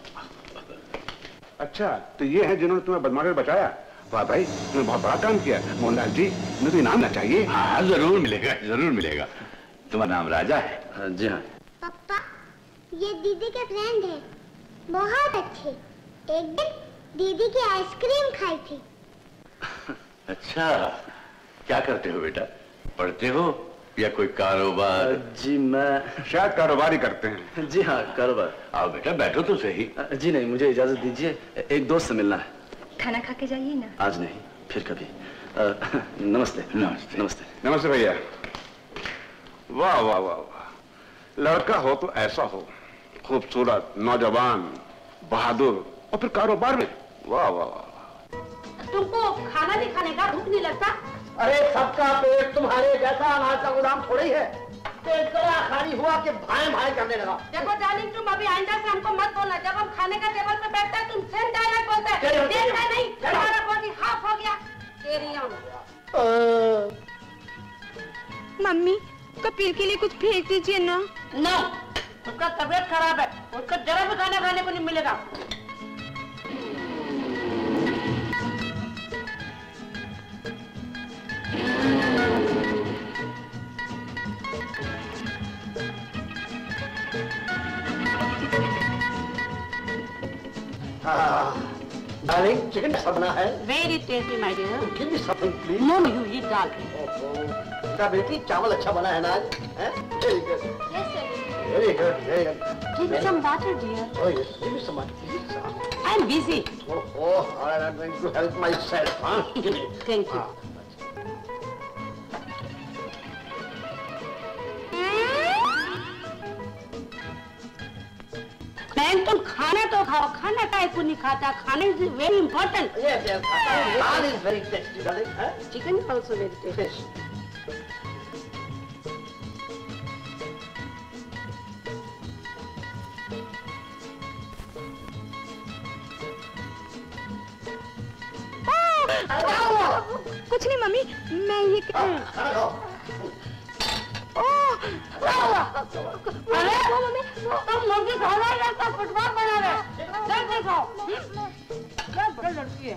अच्छा तो ये है जिन्होंने तुम्हें बदमाश बचाया। वाह भाई तुमने बहुत बड़ा काम किया। मोहनलाल जी तुम्हें तो इनाम ना चाहिए। हाँ ज़रूर मिलेगा ज़रूर मिलेगा। तुम्हारा नाम राजा है? जी हाँ। पापा ये दीदी के फ्रेंड है। बहुत अच्छे। एक दिन दीदी की आइसक्रीम खाई थी। अच्छा क्या करते हो बेटा? पढ़ते हो? या कोई कारोबार? जी मैं शायद कारोबार ही करते हैं। जी हाँ कारोबार। आओ बेटा बैठो तो सही। जी नहीं मुझे इजाज़त दीजिए। एक दोस्त से मिलना है। खाना खा के जाइए ना। आज नहीं फिर कभी। नमस्ते। नमस्ते। नमस्ते। नमस्ते भैया। वाह वाह वाह वाह। लड़का हो तो ऐसा हो। खूबसूरत नौजवान बहादुर और फिर कारोबार में। वाह वाह वाह। तुमको खाना नहीं खाने का भूख नहीं लगता? अरे सबका पेट तुम्हारे जैसा अनाज का गोदाम थोड़ी है। पेट गया खाली हुआ कि भाई भाई करने लगा। देखो डार्लिंग तुम अभी आइंदा से हमको मत बोलना। जब हम खाने का टेबल पे बैठते हैं तुम सेम डायलॉग बोलते हैं। चलो, नहीं। तुम्हारा बॉडी हाफ़ हो गया। कैरी ऑन मम्मी कपिल के लिए कुछ भेज दीजिए ना। नो उसका तबीयत खराब है। उसका जरा भी खाना खाने को नहीं मिलेगा। डार्लिंग चिकन कैसा बना है very tasty my dear give me something please no you eat dal बेटा बेटी चावल अच्छा बना है ना आज very good very good very good Give me some water, dear. Oh yes, give me some money. please. I'm busy. Oh, oh, all right, I'm going to help myself, huh? Give बहन तुम खाना तो खाओ। खाना का को नहीं खाता? Khana is very important chicken also very tasty. कुछ नहीं मम्मी मैं ये अरे तुम मुर्गी खा रहे हो तो फुटबॉल बना रहे चल देखो क्या बड़ी लड़की है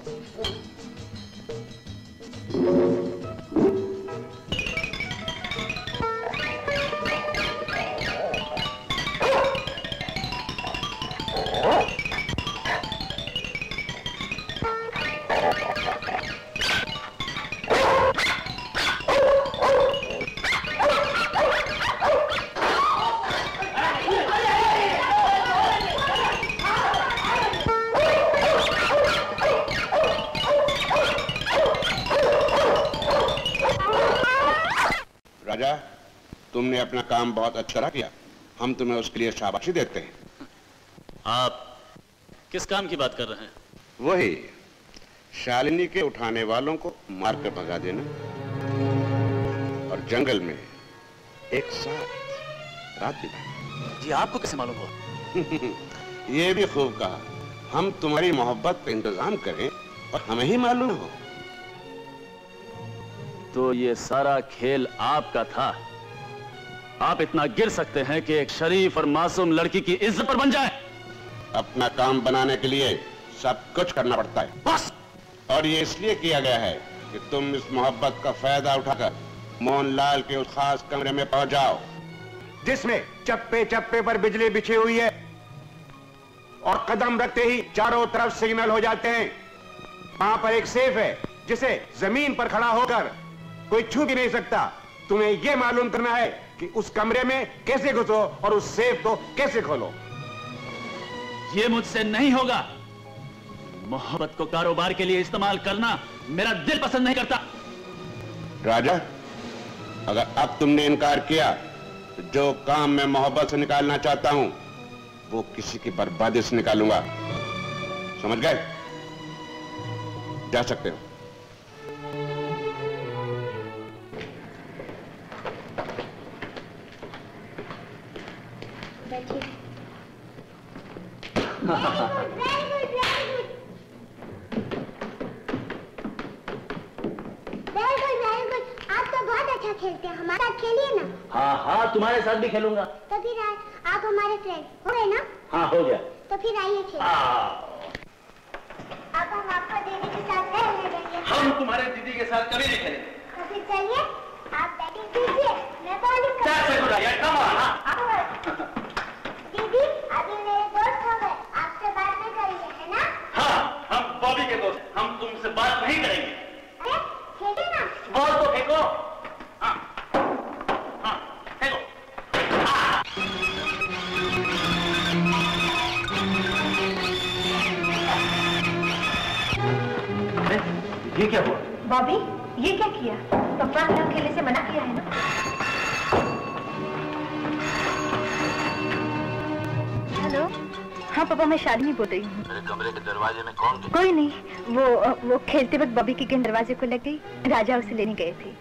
अपना काम बहुत अच्छा किया। हम तुम्हें उसके लिए शाबाशी देते हैं। आप किस काम की बात कर रहे हैं? वही शालिनी के उठाने वालों को मारकर भगा देना और जंगल में एक साथ रात बिताना। जी आपको कैसे मालूम हुआ? ये भी खूब कहा हम तुम्हारी मोहब्बत का इंतज़ाम करें और हमें ही मालूम हो। तो ये सारा खेल आपका था? आप इतना गिर सकते हैं कि एक शरीफ और मासूम लड़की की इज़्ज़त पर बन जाए। अपना काम बनाने के लिए सब कुछ करना पड़ता है। बस। और ये इसलिए किया गया है कि तुम इस मोहब्बत का फ़ायदा उठाकर मोहनलाल के उस खास कमरे में पहुँच जाओ। जिसमें चप्पे चप्पे पर बिजली बिछी हुई है और कदम रखते ही चारों तरफ़ सिग्नल हो जाते हैं। वहाँ पर एक सेफ़ है जिसे ज़मीन पर खड़ा होकर कोई छू भी नहीं सकता। तुम्हें यह मालूम करना है कि उस कमरे में कैसे घुसो और उस सेफ़ को कैसे खोलो? ये मुझसे नहीं होगा। मोहब्बत को कारोबार के लिए इस्तेमाल करना मेरा दिल पसंद नहीं करता। राजा अगर अब तुमने इनकार किया तो जो काम मैं मोहब्बत से निकालना चाहता हूँ वो किसी की बर्बादी से निकालूँगा। समझ गए? जा सकते हो। आप तो बहुत अच्छा खेलते हैं हमारे साथ खेलिए ना हाँ हाँ तुम्हारे साथ भी खेलूँगा। तो फिर आप हमारे फ्रेंड हो गए ना हाँ हो गया। तो फिर आइए खेल अब हम आपको दीदी के साथ खेलने देंगे हम तुम्हारे दीदी के साथ कभी नहीं खेलेंगे। तो फिर चलिए आप बैटिंग कीजिए मैं बॉलिंग दीदी अभी मेरे दोस्त हो गए। आपसे बात नहीं करेंगे है ना? हाँ हम बॉबी के दोस्त हम तुमसे बात नहीं करेंगे। अरे खेलिए ना। बॉल को फेंको। हाँ हाँ फेंको। ये क्या हुआ? बॉबी ये क्या किया? पप्पा ने हम खेलने से मना किया है ना? हेलो। हाँ पापा मैं शालिनी बोल रही हूँ। मेरे कमरे के दरवाजे में कौन कोई नहीं वो वो खेलते वक्त बबी की गेंद दरवाजे को लग गई। राजा उसे लेने गए थे।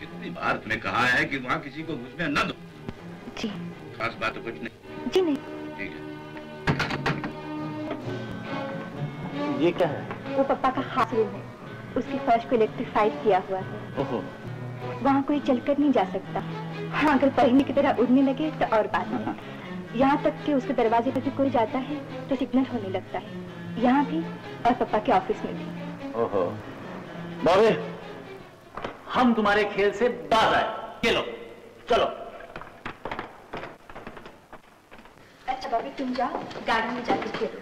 कितनी बार तुम्हें कहा है कि वहाँ किसी को घुसने न दो। जी। खास बात तो कुछ नहीं। जी नहीं। ठीक है। ये क्या है? वो पप्पा का खास रूम है। उसकी फर्श को इलेक्ट्रीफाइड किया हुआ है। वहाँ कोई चलकर नहीं जा सकता। हाँ अगर पहिने की तरह उड़ने लगे तो और बात है यहाँ तक कि उसके दरवाजे पर भी कोई जाता है तो सिग्नल होने लगता है। यहाँ भी और पापा के ऑफ़िस में भी। ओहो। बॉबी हम तुम्हारे खेल से बाज आए। खेलो। चलो। अच्छा बॉबी तुम जाओ। गार्डन में जाकर खेलो।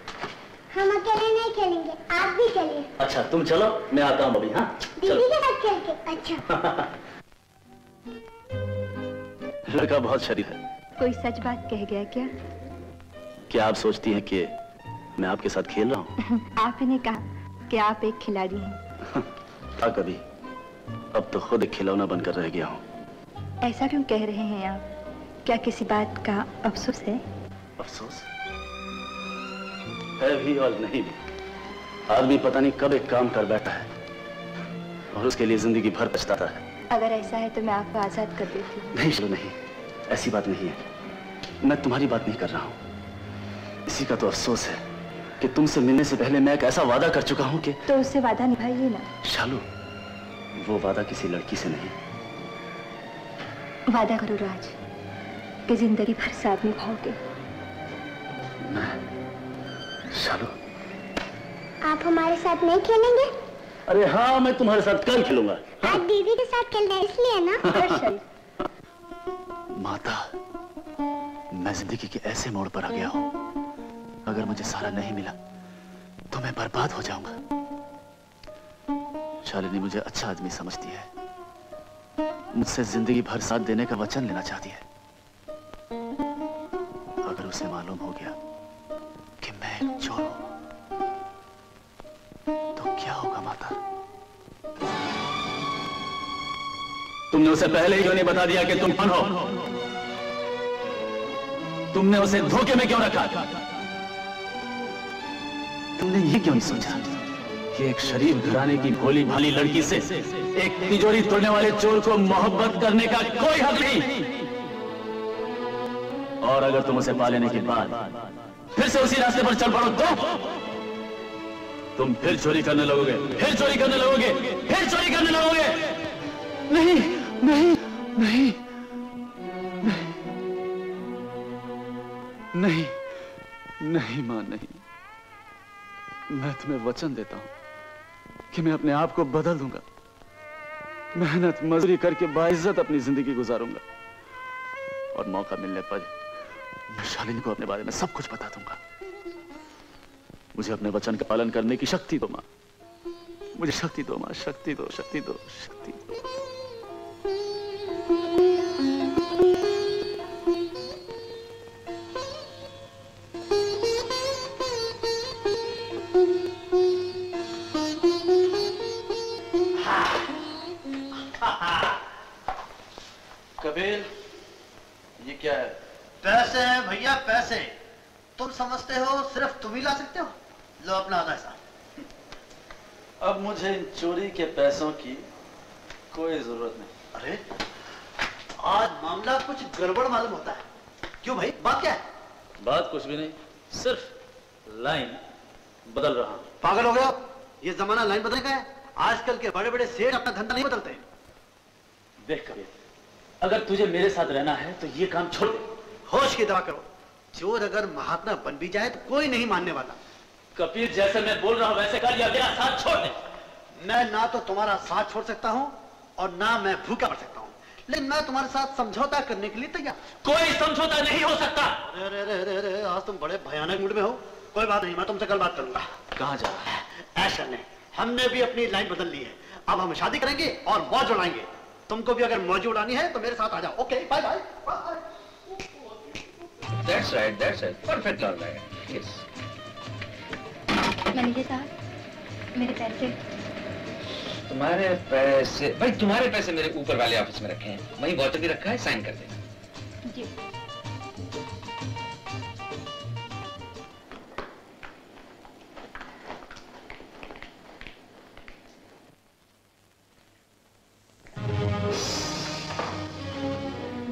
हम अकेले नहीं खेलेंगे आप भी खेलिए अच्छा तुम चलो मैं आता हूँ बॉबी हाँ? दीदी के साथ खेल के अच्छा। लड़का बहुत शरीफ है। कोई सच बात कह गया क्या? क्या आप सोचती हैं कि मैं आपके साथ खेल रहा हूँ? आप ही कहा कि आप एक खिलाड़ी हैं। था कभी। अब तो खुद एक खिलौना बनकर रह गया हूँ। ऐसा क्यों कह रहे हैं आप? क्या किसी बात का अफसोस है? अफसोस? है भी और नहीं भी। आदमी पता नहीं कब एक काम कर बैठा है और उसके लिए ज़िंदगी भर पछताता है। अगर ऐसा है तो मैं आपको आज़ाद कर देती हूँ। नहीं नहीं। ऐसी बात नहीं है। मैं तुम्हारी बात नहीं कर रहा हूँ। इसी का तो अफसोस है कि तुमसे मिलने से पहले मैं एक ऐसा वादा कर चुका हूँ कि तो उससे वादा निभाइए ना। शालू वो वादा किसी लड़की से नहीं। वादा करो राज कि ज़िंदगी भर साथ निभाओगे। शालू? आप हमारे साथ नहीं खेलेंगे? अरे हाँ मैं तुम्हारे साथ कल खेलूँगा। आज दीदी के साथ खेलना है इसलिए ना मैं ज़िंदगी के ऐसे मोड़ पर आ गया हूँ। अगर मुझे सारा नहीं मिला तो मैं बर्बाद हो जाऊँगा। शालिनी मुझे अच्छा आदमी समझती है। मुझसे ज़िंदगी भर साथ देने का वचन लेना चाहती है। अगर उसे मालूम हो गया कि मैं एक चोर हूँ तो क्या होगा माता? तुमने उसे पहले ही क्यों नहीं बता दिया कि तुम कौन हो? तुमने उसे धोखे में क्यों रखा? तुमने ये क्यों नहीं सोचा कि एक शरीफ घराने की भोली भाली लड़की से एक तिजोरी तोड़ने वाले चोर को मोहब्बत करने का कोई हक नहीं? और अगर तुम उसे पा लेने के बाद फिर से उसी रास्ते पर चल पड़ो तो? तुम फिर चोरी करने लगोगे, फिर चोरी करने लगोगे, फिर चोरी करने लगोगे। नहीं नहीं नहीं। नहीं, माँ, नहीं। मैं तुम्हें वचन देता हूँ कि मैं अपने आप को बदल दूँगा। मेहनत, मजदूरी करके बाइज्जत अपनी ज़िंदगी गुजारूँगा। और मौका मिलने पर मैं शालिनी को अपने बारे में सब कुछ बता दूँगा। मुझे अपने वचन का पालन करने की शक्ति दो, माँ। मुझे शक्ति दो, माँ, शक्ति दो शक्ति दो शक्ति दो। कबीर ये क्या है? पैसे हैं भैया पैसे। तुम समझते हो सिर्फ़ तुम ही ला सकते हो। लो अपना आधा अब मुझे इन चोरी के पैसों की कोई ज़रूरत नहीं। अरे आज मामला कुछ गड़बड़ मालूम होता है। क्यों भाई? बात क्या है? बात कुछ भी नहीं सिर्फ़ लाइन बदल रहा हूँ। पागल हो गया ये जमाना लाइन बदल गया है। आजकल के बड़े बड़े सेठ अपना धंधा नहीं बदलते। देख कबीर अगर तुझे मेरे साथ रहना है तो ये काम छोड़ दे। होश की दवा करो। चोर अगर महात्मा बन भी जाए तो कोई नहीं मानने वाला। कबीर जैसे मैं बोल रहा हूँ वैसे कर या मेरा साथ छोड़ दे। मैं ना तो तुम्हारा साथ छोड़ सकता हूँ और ना मैं भूखा पड़ सकता हूँ। लेकिन मैं तुम्हारे साथ समझौता करने के लिए तैयार। कोई समझौता नहीं हो सकता। अरे अरे अरे अरे आज तुम बड़े भयानक मूड में हो। कोई बात नहीं मैं तुमसे कल बात करूँगा। कहाँ जा रहा है? ऐसा नहीं हमने भी अपनी लाइन बदल ली है। अब हम शादी करेंगे और मौज उड़ाएँगे तुमको भी अगर मौजूद उड़ानी है तो मेरे साथ आ जाओ okay bye bye That's right, that's right. Perfect, all right. Yes. Manager साहब मेरे पैसे तुम्हारे पैसे भाई तुम्हारे पैसे मेरे ऊपर वाले ऑफ़िस में रखे हैं वहीं वॉचर भी रखा है साइन कर देना जी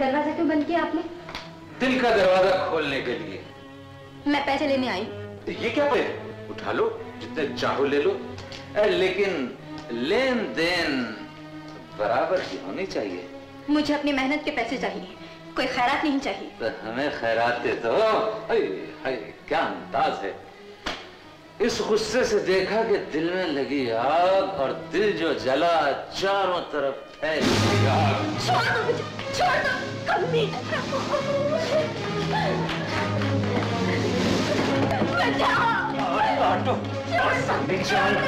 दरवाज़ा क्यों बंद किया आपने? दिल का दरवाज़ा खोलने के लिए। मैं पैसे लेने आई। ये क्या पे उठा लो जितने चाहो ले लो। ए, लेकिन लेन देन बराबर की होनी चाहिए। मुझे अपनी मेहनत के पैसे चाहिए। कोई खैरात नहीं चाहिए। तो हमें खैरात दे दो क्या अंदाज है? इस गुस्से से देखा कि दिल में लगी आग और दिल जो जला चारों तरफ़ छोड़ दो मुझे छोड़ दो कभी काटो सामने जाओ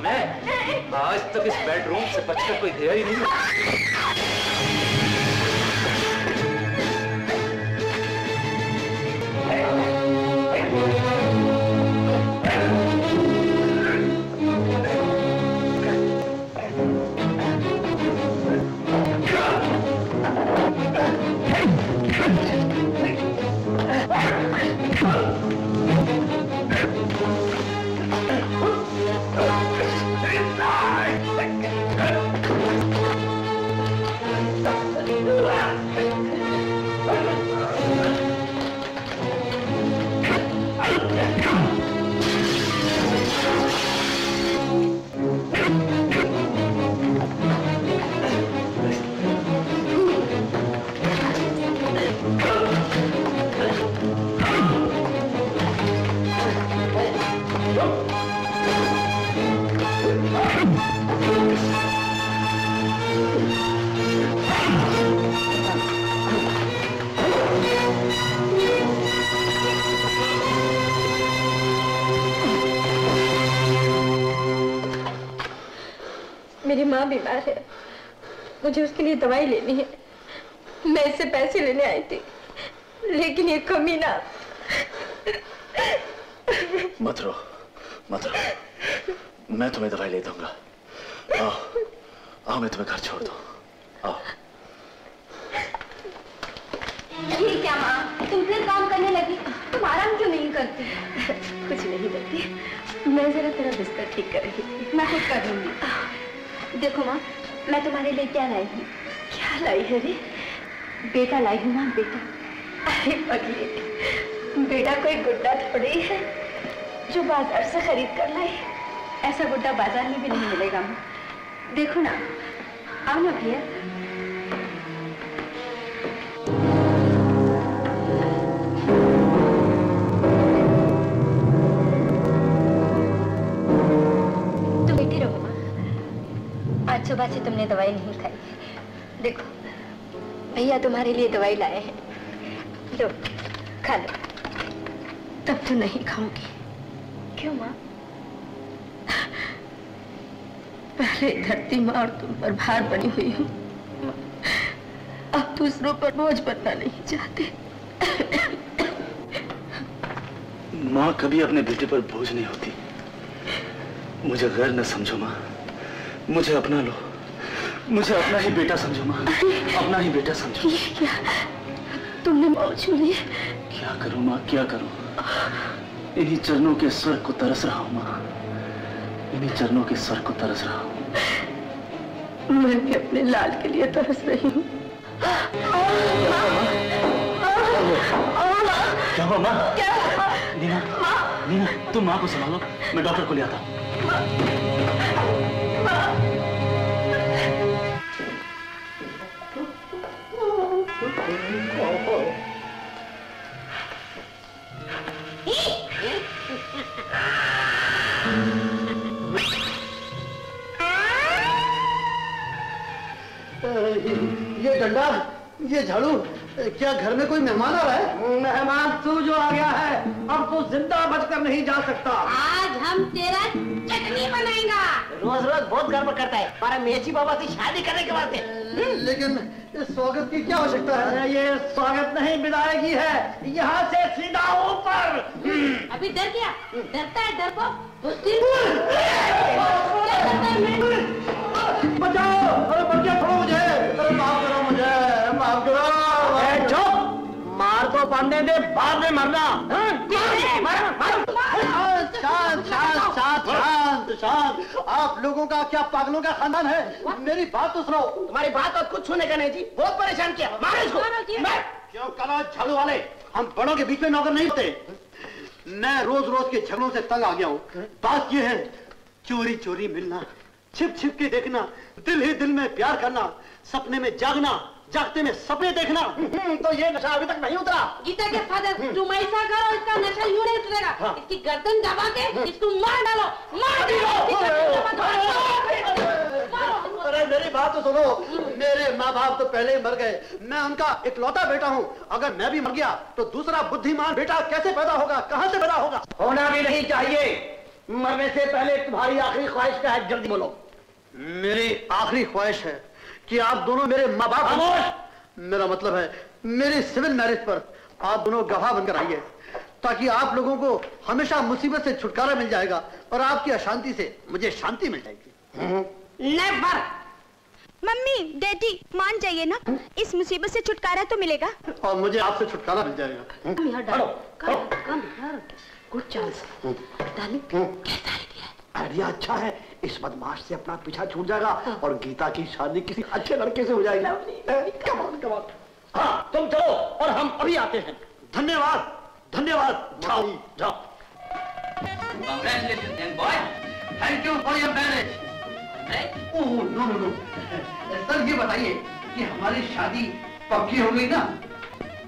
तुम्हें आज तक इस बेडरूम से बचकर कोई गया ही नहीं। मुझे उसके लिए दवाई लेनी है। मैं इससे पैसे लेने आई थी लेकिन ये कमीना मत रो मत रो। मैं तुम्हें दवाई ले दूँगा। आओ आओ मैं तुम्हें घर छोड़ दूँ। आओ। ये क्या माँ तुम फिर काम करने लगी तुम आराम क्यों नहीं करती? कुछ नहीं करती। मैं जरा तेरा बिस्तर ठीक कर रही थी। मैं खुद कर लूँगी। देखो माँ मैं तुम्हारे लिए क्या लाई हूँ? क्या लाई है रे? बेटा लाई हूँ माँ बेटा। अरे पगली, बेटा कोई गुड्डा थोड़ी है जो बाज़ार से खरीद कर लाई ऐसा गुड्डा बाज़ार में भी नहीं मिलेगा, माँ। देखो ना, आओ ना भैया। सुबह से तुमने दवाई नहीं खाई। देखो, भैया तुम्हारे लिए दवाई लाए हैं। लो, खा लो। तब तो नहीं खाऊँगी। क्यों माँ? पहले धरती माँ और तुम पर भार बनी हुई हूँ। अब दूसरों पर बोझ बनना नहीं चाहते। माँ कभी अपने बेटे पर बोझ नहीं होती। मुझे गैर न समझो माँ। मुझे अपना लो। मुझे अपना ही बेटा समझो माँ। अपना ही बेटा समझो। ये क्या? तुमने छू क्या करूँ माँ? क्या करूँ? इन्हीं चरणों के स्वर को तरस रहा हूँ माँ। इन्हीं चरणों के स्वर को तरस रहा हूँ। मैं भी अपने लाल के लिए तरस रही हूँ। क्या हुआ माँ? क्या? नीना नीना तुम माँ को संभालो। मैं डॉक्टर को ले आता हूँ। ये डंडा ये झाड़ू क्या घर में कोई मेहमान आ रहा है? मेहमान तू जो आ गया है अब तू ज़िंदा बचकर नहीं जा सकता। आज हम तेरा चटनी बनाएगा। रोज रोज बहुत गर्व करता है। हमारा मेची बाबा से शादी करने के बाद लेकिन इस स्वागत की क्या आवश्यकता है? ये स्वागत नहीं विदायगी है। यहाँ से सीधा ऊपर। अभी डर गया? डरता है डर को? क्या डरता है मैं? बचाओ अरे बच्चे छोड़ो मुझे अरे माफ़ करो मुझे माफ़ करो चुप तो दे बाद में मरना। शांत शांत शांत शांत शांत आप लोगों का क्या पागलों का खानदान है? मेरी बात तो सुनो। तुम्हारी बात और कुछ सुनने का नहीं जी। बहुत परेशान किया। मारो इसको। मैं क्यों करो झाड़ू वाले? हम बड़ों के बीच में नौकर नहीं होते। मैं रोज रोज के झगड़ों से तंग आ गया हूँ। बात यह है चोरी चोरी मिलना छिप छिप के देखना दिल ही दिल में प्यार करना सपने में जागना जागते में सपने देखना। तो ये नशा अभी तक नहीं उतरा। गीता के फादर तुम ऐसा करो इसका नशा यूँ नहीं उतरेगा। इसकी गर्दन दबा के इसको मार डालो। मार डालो। अरे मेरी। बात तो सुनो। मेरे माँ बाप तो पहले ही मर गए। मैं उनका इकलौता बेटा हूँ। अगर मैं भी मर गया तो दूसरा बुद्धिमान बेटा कैसे पैदा होगा? कहाँ से पैदा होगा? होना भी नहीं चाहिए। मरने से पहले तुम्हारी आखिरी ख्वाहिश क्या है जल्दी बोलो। मेरी आखिरी ख्वाहिश है। कि आप दोनों मेरे माँ बाप मेरा मतलब है मेरी सिविल मैरिज पर आप दोनों गवाह बनकर आइए ताकि आप लोगों को हमेशा मुसीबत से छुटकारा मिल जाएगा और आपकी अशांति से मुझे शांति मिल जाएगी। नेवर मम्मी डैडी मान जाइए ना इस मुसीबत से छुटकारा तो मिलेगा। और मुझे आपसे छुटकारा मिल जाएगा। कम यार कम कम यार गुड चांस डार्लिंग आइडिया अच्छा है इस बदमाश से अपना पीछा छूट जाएगा और गीता की शादी किसी अच्छे लड़के से हो जाएगी। कमान कमान हाँ? तुम चलो और हम अभी आते हैं। धन्यवाद धन्यवाद। जाओ जाओ। Congratulations, young boy. Thank you for your marriage. Oh no no no sir ये बताइए कि हमारी शादी पक्की हो गई ना?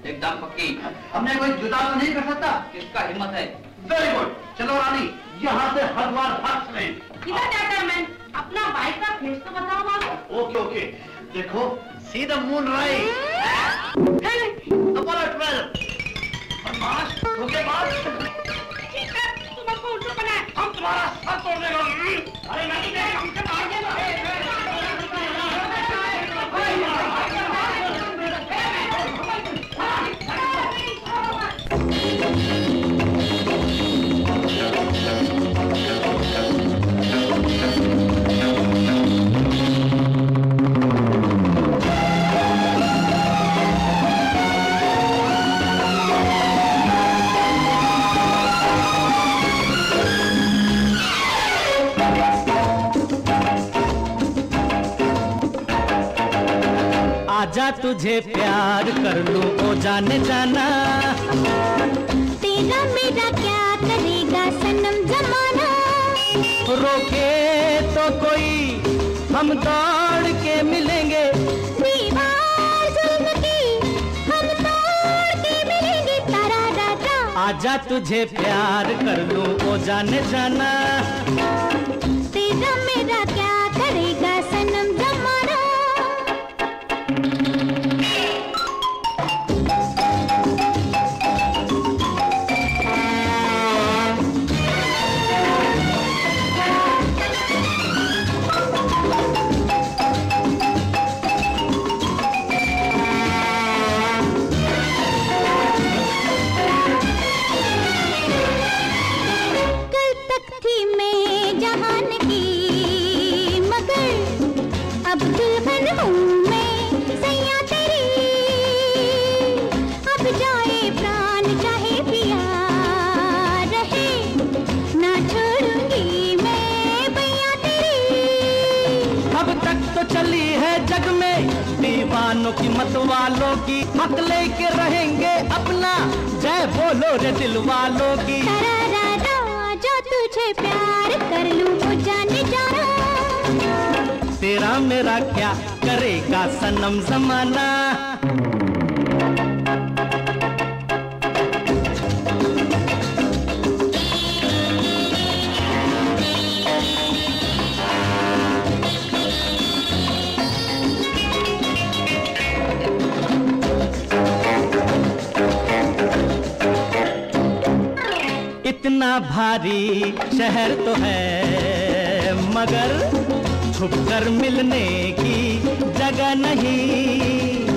एकदम पक्की। हमने कोई जुदा तो नहीं कर सकता? किसका हिम्मत है? वेरी गुड चलो रानी। यहाँ से हरिद्वार भाग चले किधर जाकर है मैं? अपना बाइक का फेस तो बताओ बाबू ओके ओके। देखो सीधा द मून राइट अपोलो 12 बदमाश धोखेबाज तुम हमको उल्लू बनाए। हम तुम्हारा साथ तोड़ देगा अरे नहीं हमसे मार तुझे प्यार कर लूँ ओ जाने जाना। तेरा मेरा क्या करेगा सनम जमाना? रोके तो कोई हम दौड़ के मिलेंगे। दीवार जुल्म की हम तोड़ के मिलेंगे तारा राजा। आजा तुझे प्यार कर लूँ ओ जाने जाना। दीवानों की मत वालों की। मत लेके रहेंगे अपना। जय बोलो रे दिल वालों की। जो तुझे प्यार कर लूँ वो जाने जाना। तेरा मेरा क्या करेगा सनम जमाना? इतना भारी शहर तो है, मगर छुप कर मिलने की जगह नहीं।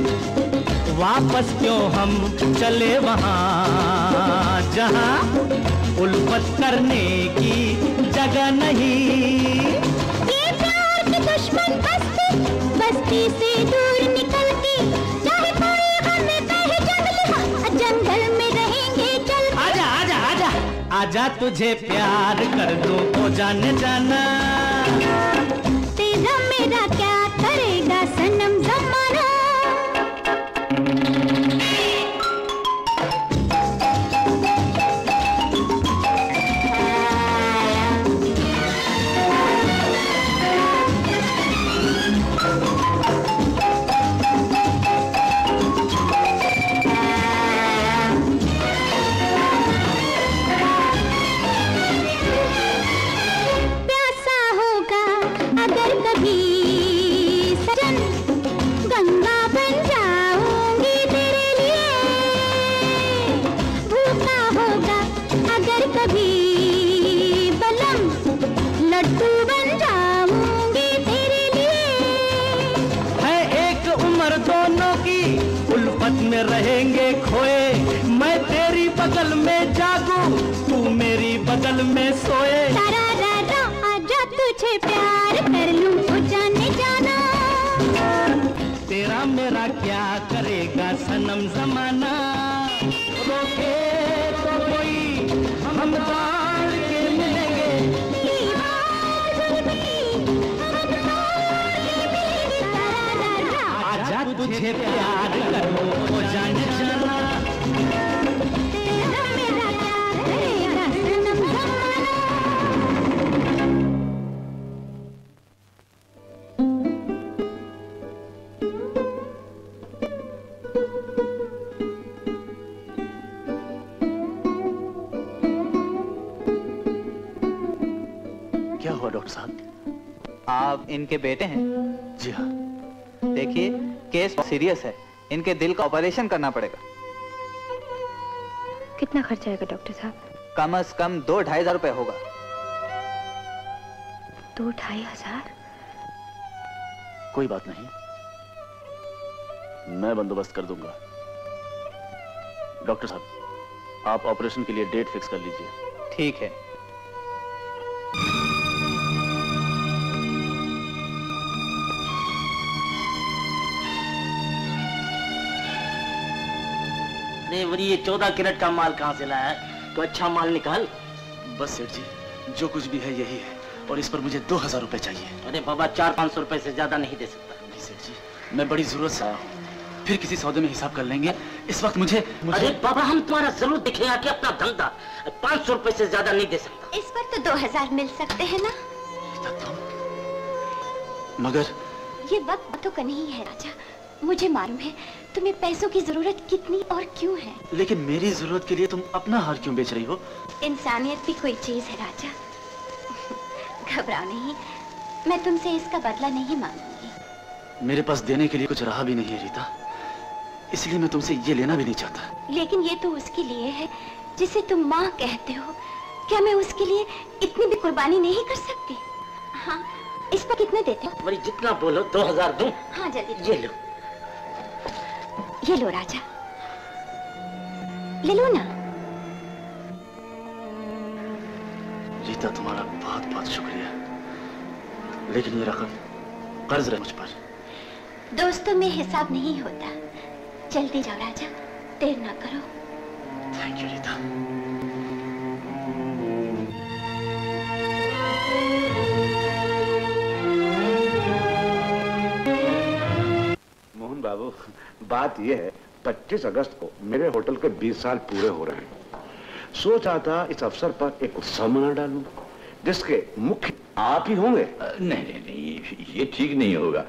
वापस क्यों हम चले वहाँ? जहाँ उल्फत करने की जगह नहीं। ये प्यार के दुश्मन बस्ती बस्ती से दूर निकल के आजा तुझे प्यार कर दो तो जाने जाना। में रहेंगे खोए। मैं तेरी बगल में जागू तू मेरी बगल में सोए। तारा आजा तुझे प्यार कर लूँ तो जाने जाना। तेरा मेरा क्या करेगा सनम जमाना? रोके तो कोई हम तुझे प्यार करो जाने जाना। क्या हुआ डॉक्टर साहब? आप इनके बेटे हैं? सीरियस है। इनके दिल का ऑपरेशन करना पड़ेगा। कितना खर्चा आएगा डॉक्टर साहब? कम अज कम दो ढाई हज़ार रुपए होगा। दो ढाई हज़ार? कोई बात नहीं। मैं बंदोबस्त कर दूँगा। डॉक्टर साहब आप ऑपरेशन के लिए डेट फिक्स कर लीजिए। ठीक है। अरे वरी ये चौदह कैरेट का माल कहाँ से लाया है? तो अच्छा माल निकाल। बस सेठ जी जो कुछ भी है यही है और इस पर मुझे दो हज़ार रुपए चाहिए। अरे बाबा चार पाँच सौ रुपए से ज़्यादा नहीं दे सकता। नहीं सेठ जी मैं बड़ी ज़रूरत से आया हूँ। फिर किसी सौदे में हिसाब कर लेंगे। इस वक्त मुझे, मुझे... अरे बाबा हम तुम्हारा ज़रूर देखेंगे कि अपना धंधा। पाँच सौ रुपए से ज़्यादा नहीं दे सकता। इस पर तो दो हज़ार मिल सकते हैं ना? मगर ये वक्त बातों का नहीं है राजा। मुझे मालूम है तुम्हें पैसों की ज़रूरत कितनी और क्यों है? लेकिन मेरी ज़रूरत के लिए तुम अपना हार क्यों बेच रही हो? इंसानियत भी कोई चीज़ है राजा। घबराओ नहीं। मैं तुमसे इसका बदला नहीं मांगूँगी। मेरे पास देने के लिए कुछ रहा भी नहीं है रीता। इसलिए मैं तुमसे ये लेना भी नहीं चाहता। लेकिन ये तो उसके लिए है जिसे तुम माँ कहते हो। क्या मैं उसके लिए इतनी भी कुर्बानी नहीं कर सकती? हाँ इस पर कितने देते हो? जितना बोलो दो हज़ार दो। हाँ जल्दी ये लो। ये लो राजा। ले लो ना। रीता तुम्हारा बहुत बहुत शुक्रिया। लेकिन ये रकम कर्ज रहे मुझ पर। दोस्तों में हिसाब नहीं होता। जल्दी जाओ राजा। देर ना करो। Thank you Rita. Mohan Babu बात यह है 25 अगस्त को मेरे होटल के 20 साल पूरे हो रहे हैं। सोच था इस अवसर पर एक उत्सव मना डालूं जिसके मुख्य आप ही होंगे। नहीं नहीं नहीं ये ठीक नहीं होगा।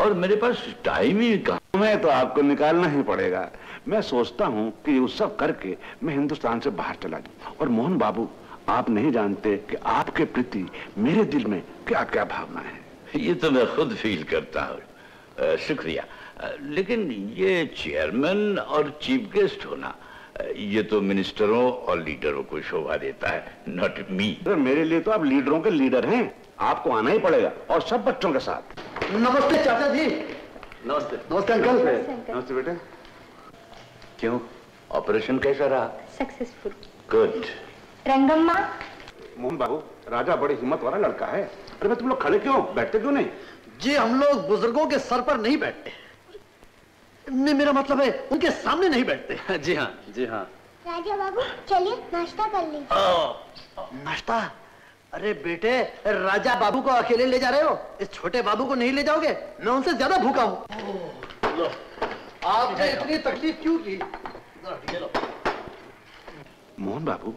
और मेरे पास टाइम ही कहाँ मैं तो आपको निकालना ही पड़ेगा। मैं सोचता हूँ कि उत्सव करके मैं हिंदुस्तान से बाहर चला जाऊँ। और मोहन बाबू आप नहीं जानते कि आपके प्रति मेरे दिल में क्या क्या भावना है। ये तो मैं खुद फील करता हूँ। शुक्रिया। लेकिन ये चेयरमैन और चीफ गेस्ट होना ये तो मिनिस्टरों और लीडरों को शोभा देता है नॉट मी सर मेरे लिए तो आप लीडरों के लीडर हैं। आपको आना ही पड़ेगा और सब बच्चों के साथ। नमस्ते चाचा जी। नमस्ते। नमस्ते अंकल। नमस्ते बेटे। क्यों? ऑपरेशन कैसा रहा? सक्सेसफुल। गुड रंगम्मा मोहन बाबू राजा बड़ी हिम्मत वाला लड़का है। अरे तुम लोग खड़े क्यों? बैठते क्यों नहीं? जी हम लोग बुज़ुर्गों के सर पर नहीं बैठते। नहीं मेरा मतलब है उनके सामने नहीं बैठते। जी हाँ जी हाँ। राजा बाबू चलिए नाश्ता कर लीजिए। नाश्ता? अरे बेटे राजा बाबू को अकेले ले जा रहे हो? इस छोटे बाबू को नहीं ले जाओगे? मैं उनसे ज़्यादा भूखा हूँ। आपने इतनी तकलीफ़ क्यों की? मोहन बाबू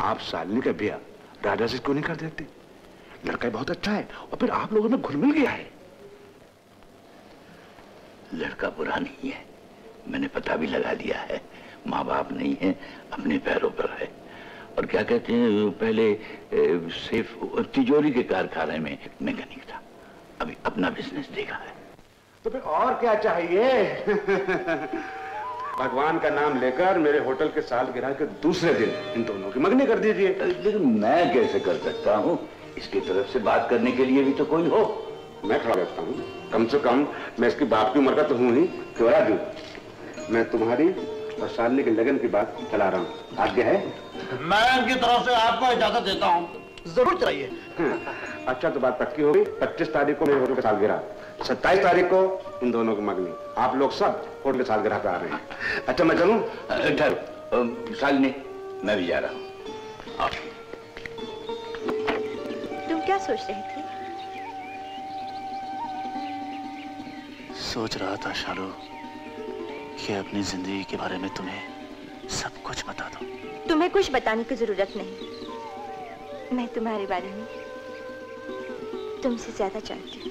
आप सालनी का ब्याह राजा से क्यों नहीं कर देते। लड़का बहुत अच्छा है और फिर आप लोगों में घुल मिल गया है। लड़का बुरा नहीं है। मैंने पता भी लगा लिया है माँ बाप नहीं है अपने पैरों पर है। और क्या कहते हैं पहले सेफ़ तिजोरी के कारखाने में मैकेनिक था। अभी अपना बिज़नेस देखा है। तो फिर और क्या चाहिए? भगवान का नाम लेकर मेरे होटल के सालगिरह के दूसरे दिन इन दोनों की मगनी कर दीजिए। लेकिन मैं कैसे कर सकता हूँ? इसकी तरफ़ से बात करने के लिए भी तो कोई हो। मैं खड़ा रहता हूँ। कम से कम मैं इसकी बाप की उम्र का तो हूँ ही। क्यों राजू? मैं तुम्हारी और सालनी के लगन की बात चला रहा हूँ। आज्ञा है? मैं इनकी तरफ़ से आपको इजाज़त देता हूँ। ज़रूर चाहिए। अच्छा तो बात पक्की होगी पच्चीस तारीख को मेरे होटल का सालगिरह सत्ताईस तारीख को इन दोनों की मगनी आप लोग सब होटल के सालगिरह पे आ रहे हैं। अच्छा मैं चलूँ? ठहरो शालिनी मैं भी जा रहा हूँ। तुम क्या सोच रहे थे? सोच रहा था शालू कि अपनी ज़िंदगी के बारे में तुम्हें सब कुछ बता दो। तुम्हें कुछ बताने की ज़रूरत नहीं। मैं तुम्हारे बारे में तुमसे ज़्यादा जानती हूँ।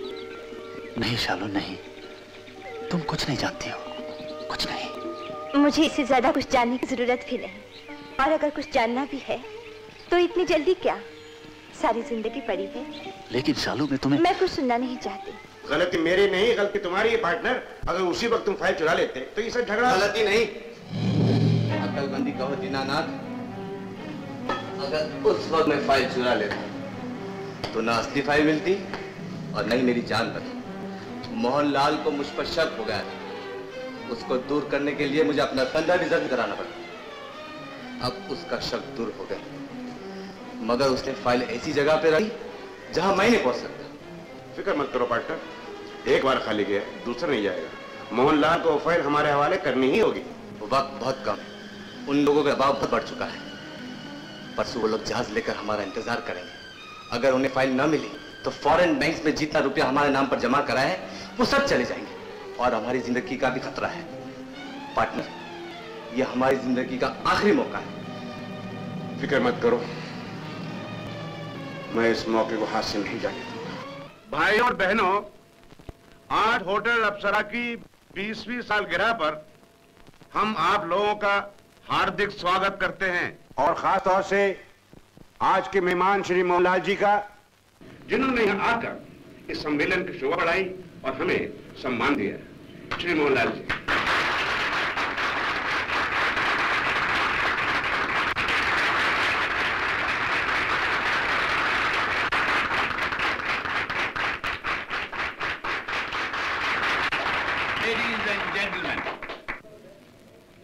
नहीं शालू नहीं। तुम कुछ नहीं जानती हो। कुछ नहीं। मुझे इससे ज़्यादा कुछ जानने की ज़रूरत भी नहीं। और अगर कुछ जानना भी है तो इतनी जल्दी क्या? सारी ज़िंदगी पड़ी है। लेकिन शालू मैं तुम्हें मैं कुछ सुनना नहीं चाहती। गलती मेरी नहीं गलती तुम्हारी है पार्टनर अगर उसी वक्त तुम फ़ाइल चुरा लेते तो ये सब झगड़ा। गलती नहीं। अकलमंदी कहो दीनानाथ अगर उस वक्त मैं फ़ाइल चुरा लेता तो ना असली फ़ाइल मिलती और नहीं मेरी जान बचती मोहनलाल को मुझ पर शक हो गया था। उसको दूर करने के लिए मुझे अपना कंधा भी जब्त कराना पड़ा। अब उसका शक दूर हो गया। मगर उसने फ़ाइल ऐसी जगह पे रखी जहाँ मैं नहीं पहुँच सकता। फ़िक्र मत करो पार्टनर एक बार खाली गया दूसरा नहीं जाएगा। मोहनलाल को फ़ाइल हमारे हवाले करनी ही होगी। वक्त बहुत कम है। उन लोगों का दबाव बहुत बढ़ चुका है। परसों वो लोग जहाज़ लेकर हमारा इंतज़ार करेंगे। अगर उन्हें फ़ाइल न मिली तो फॉरेन बैंक्स में जितना रुपया हमारे नाम पर जमा करा है वो सब चले जाएँगे। और हमारी ज़िंदगी का भी खतरा है। पार्टनर ये हमारी ज़िंदगी का आखिरी मौका है। फ़िक्र मत करो। मैं इस मौके को हाथ से नहीं जाने दूँगा। भाई और बहनों आज होटल अप्सरा की बीसवीं साल गिरा पर हम आप लोगों का हार्दिक स्वागत करते हैं। और खास तौर से आज के मेहमान श्री मोहनलाल जी का। जिन्होंने यहाँ आकर इस सम्मेलन की शोभा बढ़ाई और हमें सम्मान दिया। Shri Mohanlal ji ladies and gentleman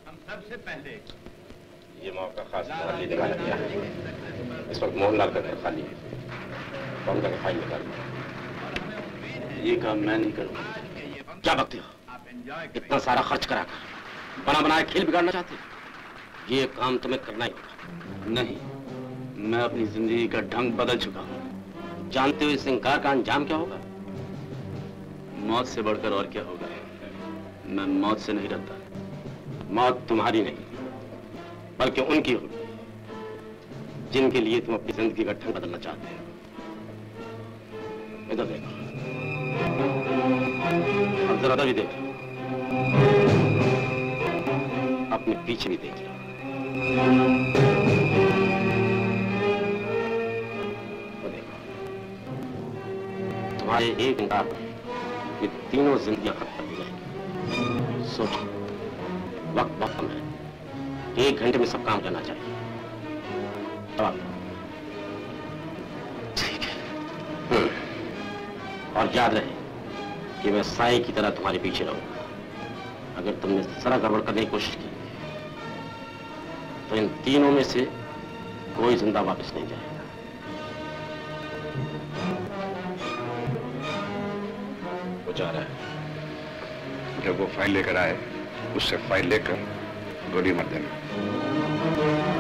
हम सबसे पहले ये मौका खास तुम्हारे लिए निकाला गया है इस वक्त मोहनलाल का घर खाली है कौन का फ़ाइल निकाल ये काम मैं नहीं करूँगा क्या बकते हो इतना सारा खर्च करा कर। बना बनाए खेल बिगाड़ना चाहते ये काम तुम्हें करना ही होगा। नहीं, मैं अपनी ज़िंदगी का ढंग बदल चुका हूँ। जानते हो इस इंकार का अंजाम क्या होगा? मौत से बढ़कर और क्या होगा? मैं मौत से नहीं डरता। मौत तुम्हारी नहीं, बल्कि उनकी होगी, जिनके लिए तुम अपनी ज़िंदगी का ढंग बदलना चाहते हो। इधर देखो। अब जरा भी देख। अपने पीछे भी देख लो। तुम्हारे एक इंकार ये तीनों जिंदगियाँ खत्म दी जाएँगी। सोचो, वक्त बहुत कम है। एक घंटे में सब काम करना चाहिए। ठीक है। हम्म। और याद रहे कि मैं साई की तरह तुम्हारे पीछे रहूँगा। अगर तुमने सारा गड़बड़ करने की कोशिश की तो इन तीनों में से कोई ज़िंदा वापस नहीं जाएगा। वो जा रहा है। जब वो फ़ाइल लेकर आए, उससे फ़ाइल लेकर गोली मर देना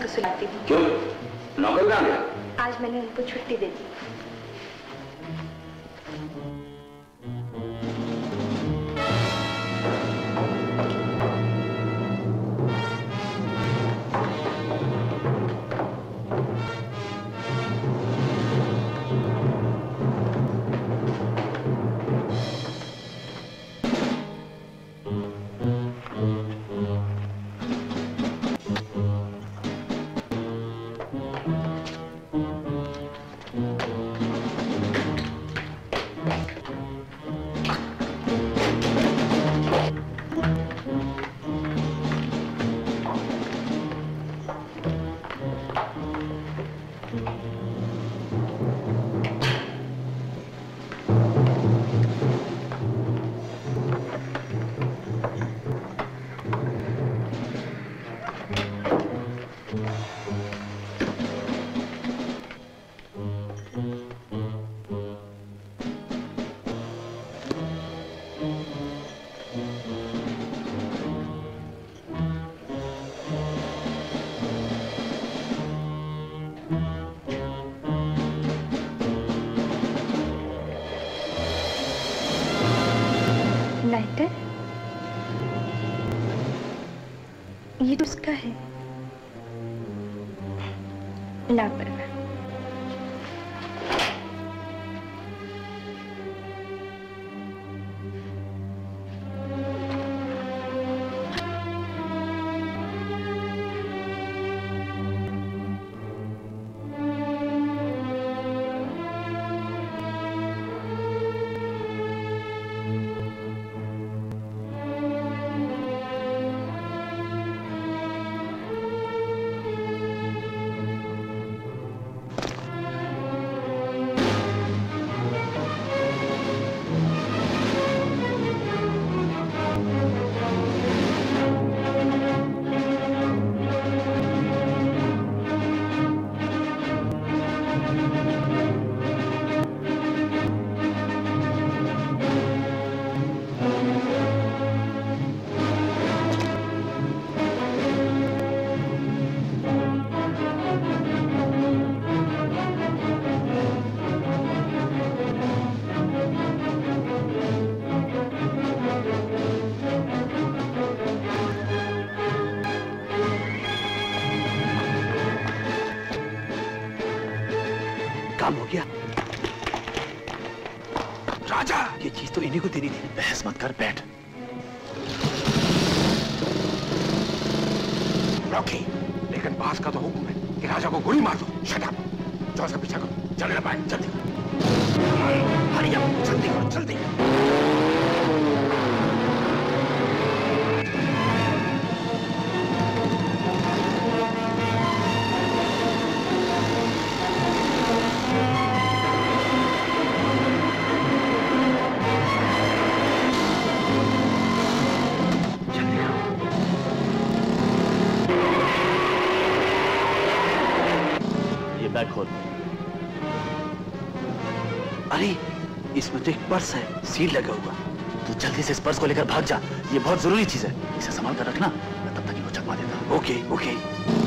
इसको सुनाती थी क्यों? नौकर कहाँ गया? आज मैंने उनको छुट्टी दे दी। पर्स है, सील लगा हुआ। तू जल्दी से इस पर्स को लेकर भाग जा। ये बहुत ज़रूरी चीज़ है। इसे संभाल कर रखना, मैं तब तक वो चकमा देता। Okay okay.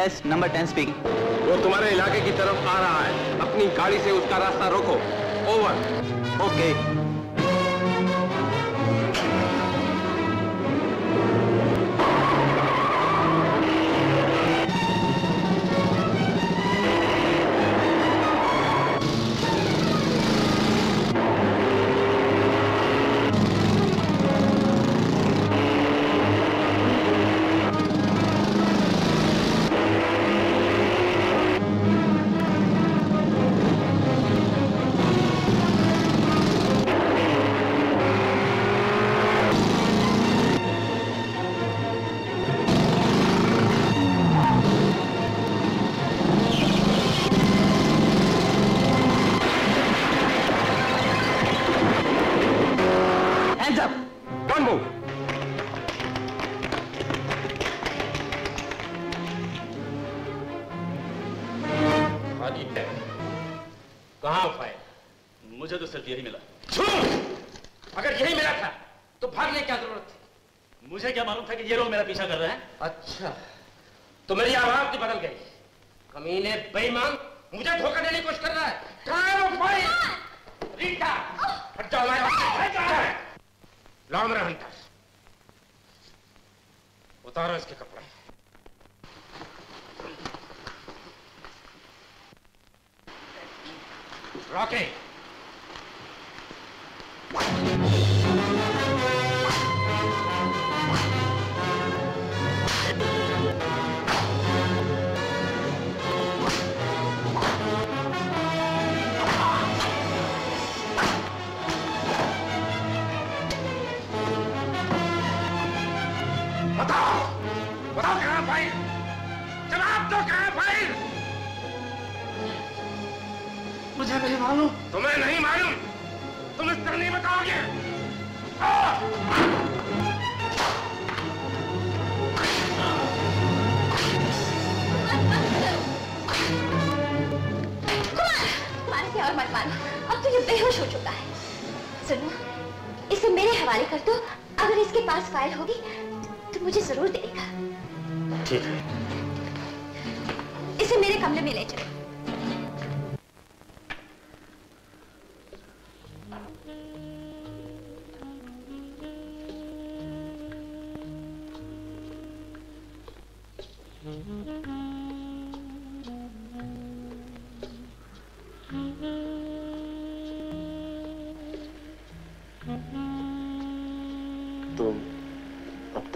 Yes number ten speak. वो तुम्हारे इलाके की तरफ़ आ रहा है। अपनी गाड़ी से उसका रास्ता रोको। ओवर। ओके। okay.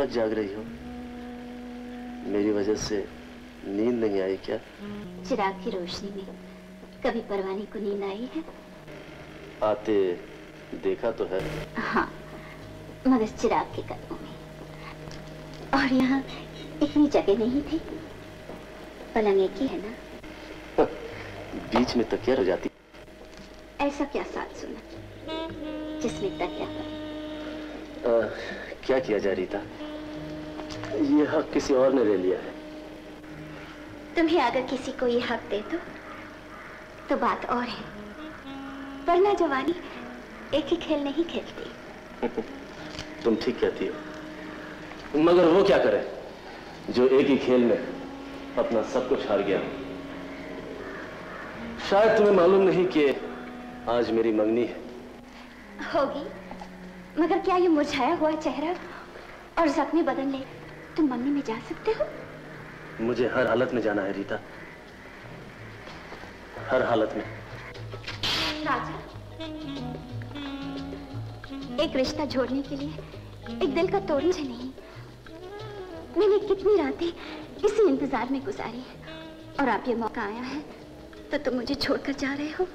तक जाग रही हो? मेरी वजह से नींद नहीं आई क्या? चिराग की रोशनी में कभी परवाने को नींद आई है? आते देखा तो है। हाँ मगर चिराग के कदमों में। और यहाँ इतनी जगह नहीं थी? पलंग एक ही है ना? बीच में तकिया रह जाती ऐसा क्या साथ सुना? जिसमें तकिया आ, क्या किया जाए रीता ये हक किसी और ने ले लिया है। तुम्हें अगर किसी को ये हक दे दो तो बात और है। वरना जवानी एक ही खेल नहीं खेलती। तुम ठीक कहती हो। मगर वो क्या करे जो एक ही खेल में अपना सब कुछ हार गया शायद तुम्हें मालूम नहीं कि आज मेरी मंगनी है। होगी मगर क्या ये मुरझाया हुआ चेहरा और जख्मी बदन ले तुम मम्मी में जा सकते हो? मुझे हर हालत में जाना है रीता। हर हालत में। राजा एक रिश्ता जोड़ने के लिए एक दिल का तोड़ने से नहीं। मैंने कितनी रातें इसी इंतज़ार में गुजारी है। और आप ये मौका आया है तो तुम मुझे छोड़कर जा रहे हो।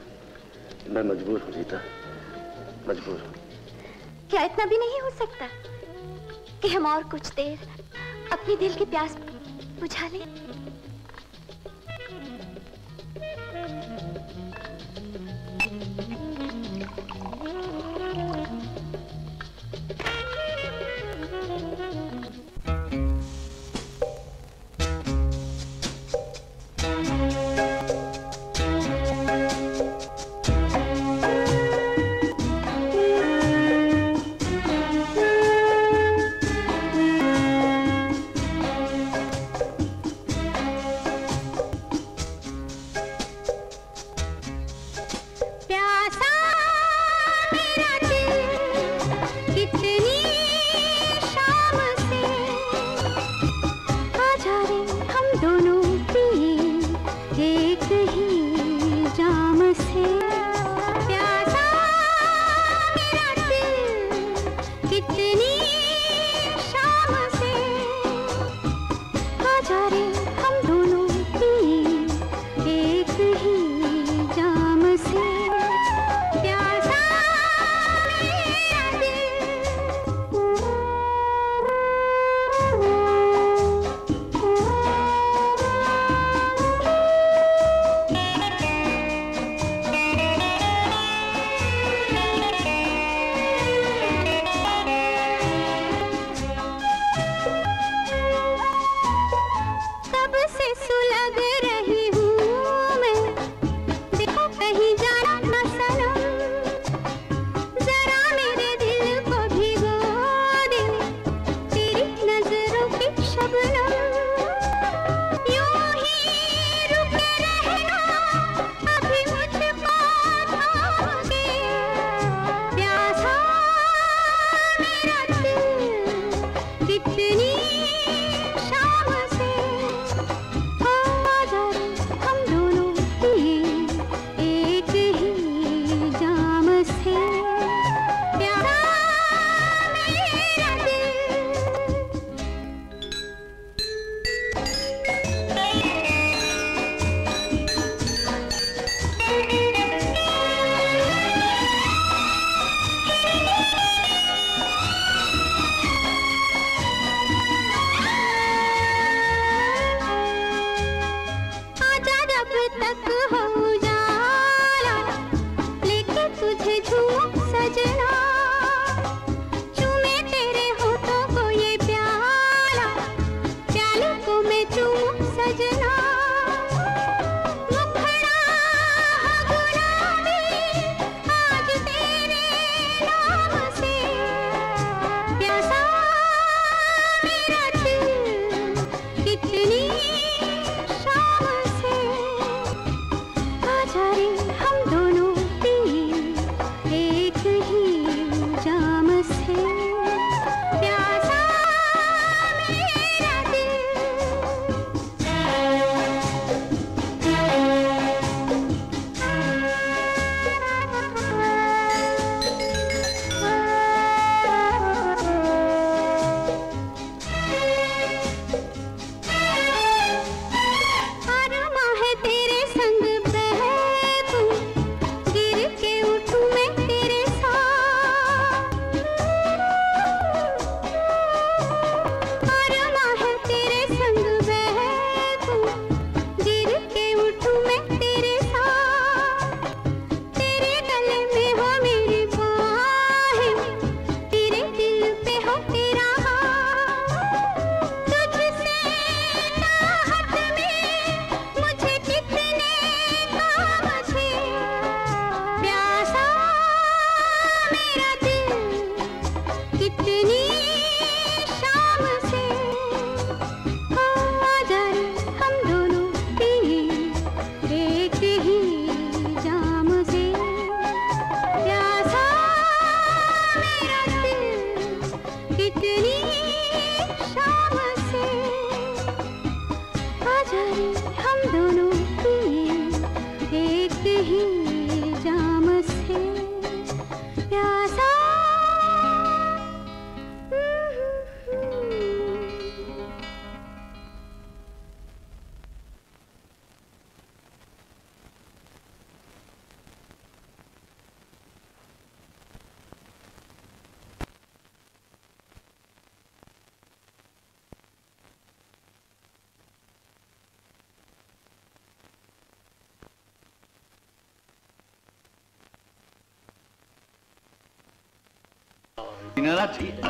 मैं मजबूर हूँ रीता। मजबूर हूँ। क्या इतना भी नहीं हो सकता कि हम और कुछ देर अपने दिल की प्यास बुझा लें।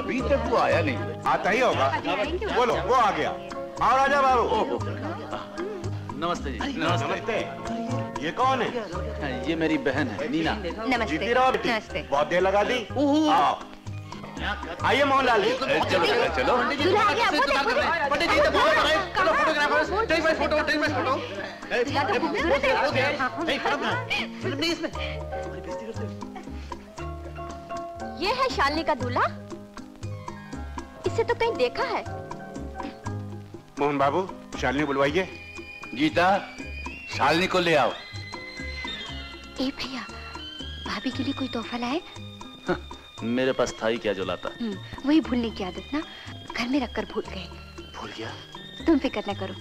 अभी तक वो आया नहीं। आता ही होगा। बोलो वो आ गया। आओ राजा बाबू। नमस्ते जी। नमस्ते। ये कौन है? ये मेरी बहन है नीना। रहो बेटी। बहुत देर लगा दी। आओ। आइए मोहनलाल जी। चलो चलो। पंडित जी तो take my photo take my photo है। इसमें ये है शालिनी का दूल्हा। इसे तो कहीं देखा है। मोहन बाबू शालिनी बुलवाइए। गीता शालिनी को ले आओ। ए भैया भाभी के लिए कोई तोहफा लाए? मेरे पास था ही क्या जो लाता। हम्म, वही भूलने की आदत ना। घर में रखकर भूल गए। भूल गया? तुम फ़िक्र न करो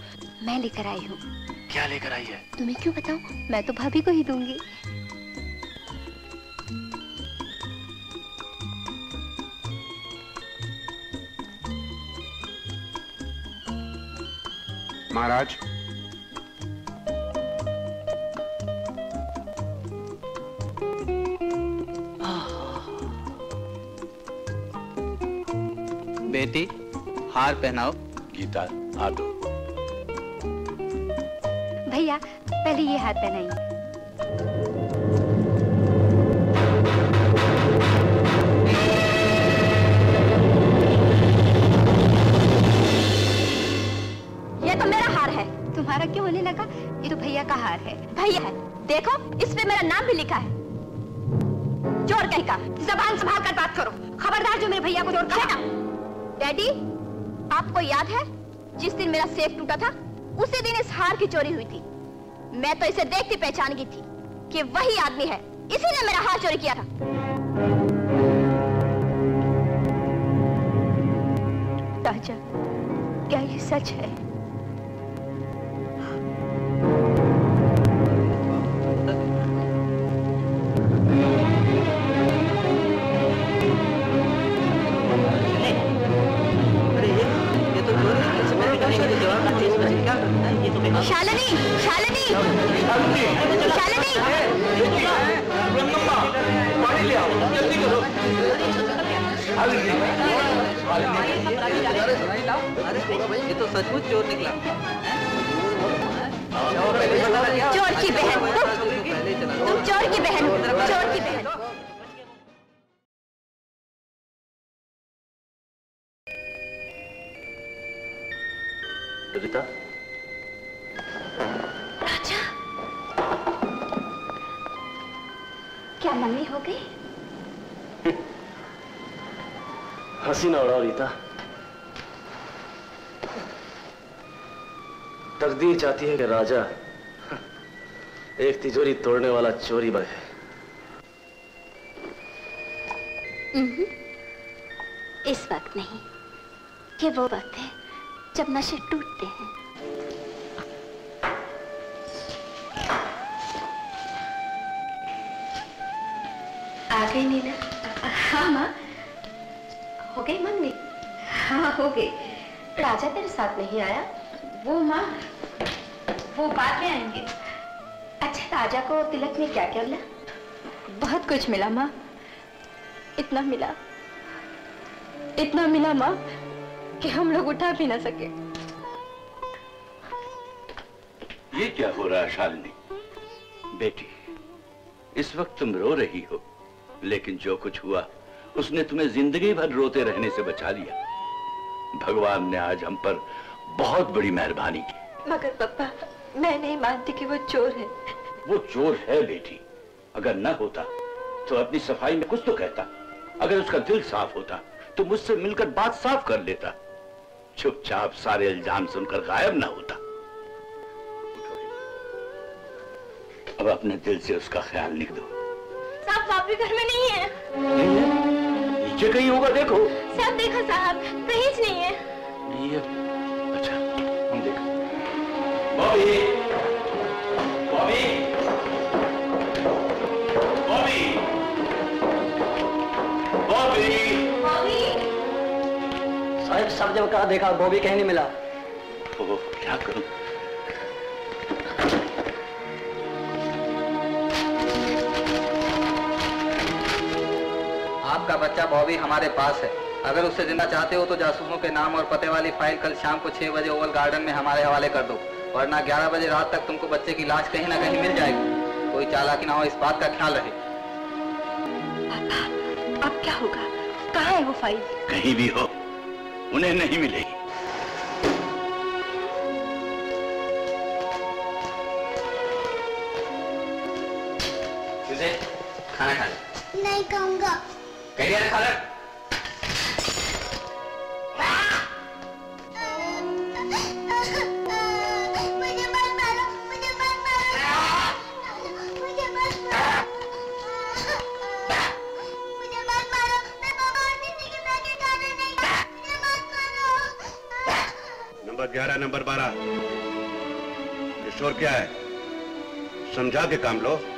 मैं लेकर आई हूँ। क्या लेकर आई है? तुम्हें क्यों बताऊँ? मैं तो भाभी को ही दूँगी। महाराज। बेटी हार पहनाओ। गीता हाथ दो। भैया पहले ये हाथ पहनाइए। तुम्हारा क्यों होने लगा? ये तो भैया का हार है। भैया है। देखो, इस पे मेरा नाम भी लिखा है। चोर कहीं का। जबान संभाल कर बात करो। खबरदार जो मेरे भैया को चोर कहा डैडी आपको याद है, जिस दिन मेरा सेफ़ टूटा था, उसी दिन इस हार की चोरी हुई थी। मैं तो इसे देखती पहचान गई थी कि वही आदमी है। इसी ने मेरा हार चोरी किया था। राजा, क्या ये सच है? शालिनी शालिनी। शालिनी। ये तो सचमुच चोर निकला चोर की बहन। तुम चोर की बहन। चोर की बहन। हँसी ना उड़ाओ रीता। तकदीर चाहती है कि राजा एक तिजोरी तोड़ने वाला चोरी बने। उम्हूं, इस वक्त नहीं ये वो वक्त है जब नशे टूटते हैं। गई मम्मी हाँ हो गई। राजा तेरे साथ नहीं आया? वो माँ वो बाद में आएँगे। अच्छा राजा को तिलक में क्या क्या मिला? बहुत कुछ मिला माँ। इतना मिला इतना मिला माँ कि हम लोग उठा भी ना सके। ये क्या हो रहा शालिनी? बेटी इस वक्त तुम रो रही हो लेकिन जो कुछ हुआ उसने तुम्हें ज़िंदगी भर रोते रहने से बचा लिया। भगवान ने आज हम पर बहुत बड़ी मेहरबानी की। मगर पापा मैं नहीं मानती कि वो चोर है। वो चोर है बेटी। अगर न होता तो अपनी सफ़ाई में कुछ तो कहता। अगर उसका दिल साफ़ होता तो मुझसे मिलकर बात साफ़ कर लेता। चुपचाप सारे इल्ज़ाम सुनकर गायब ना होता। अब अपने दिल से उसका ख्याल लिख दो साहब घर में नहीं है। नहीं है? नीचे कहीं होगा देखो। सब देखो साहब कहीं नहीं है। नहीं है? अच्छा हम देख। बॉबी! बॉबी! बॉबी! बॉबी! बॉबी! साहब सब जगह कहा देखा बॉबी कहीं नहीं मिला। ओह क्या करूँ? आपका बच्चा बॉबी हमारे पास है। अगर उसे ज़िंदा चाहते हो तो जासूसों के नाम और पते वाली फ़ाइल कल शाम को छह बजे ओवल गार्डन में हमारे हवाले कर दो। वरना ग्यारह बजे रात तक तुमको बच्चे की लाश कहीं ना कहीं मिल जाएगी। कोई चालाकी ना हो इस बात का ख्याल रहे। अब क्या होगा? कहाँ है वो फ़ाइल? कहीं भी हो उन्हें नहीं मिलेगी। खाना खा। नंबर ग्यारह नंबर बारह। ये शोर क्या है? समझा के काम लो।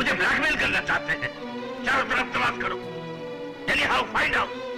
मुझे ब्लैकमेल करना चाहते हैं। चारों तरफ़ तलाश करो। चलिए how find out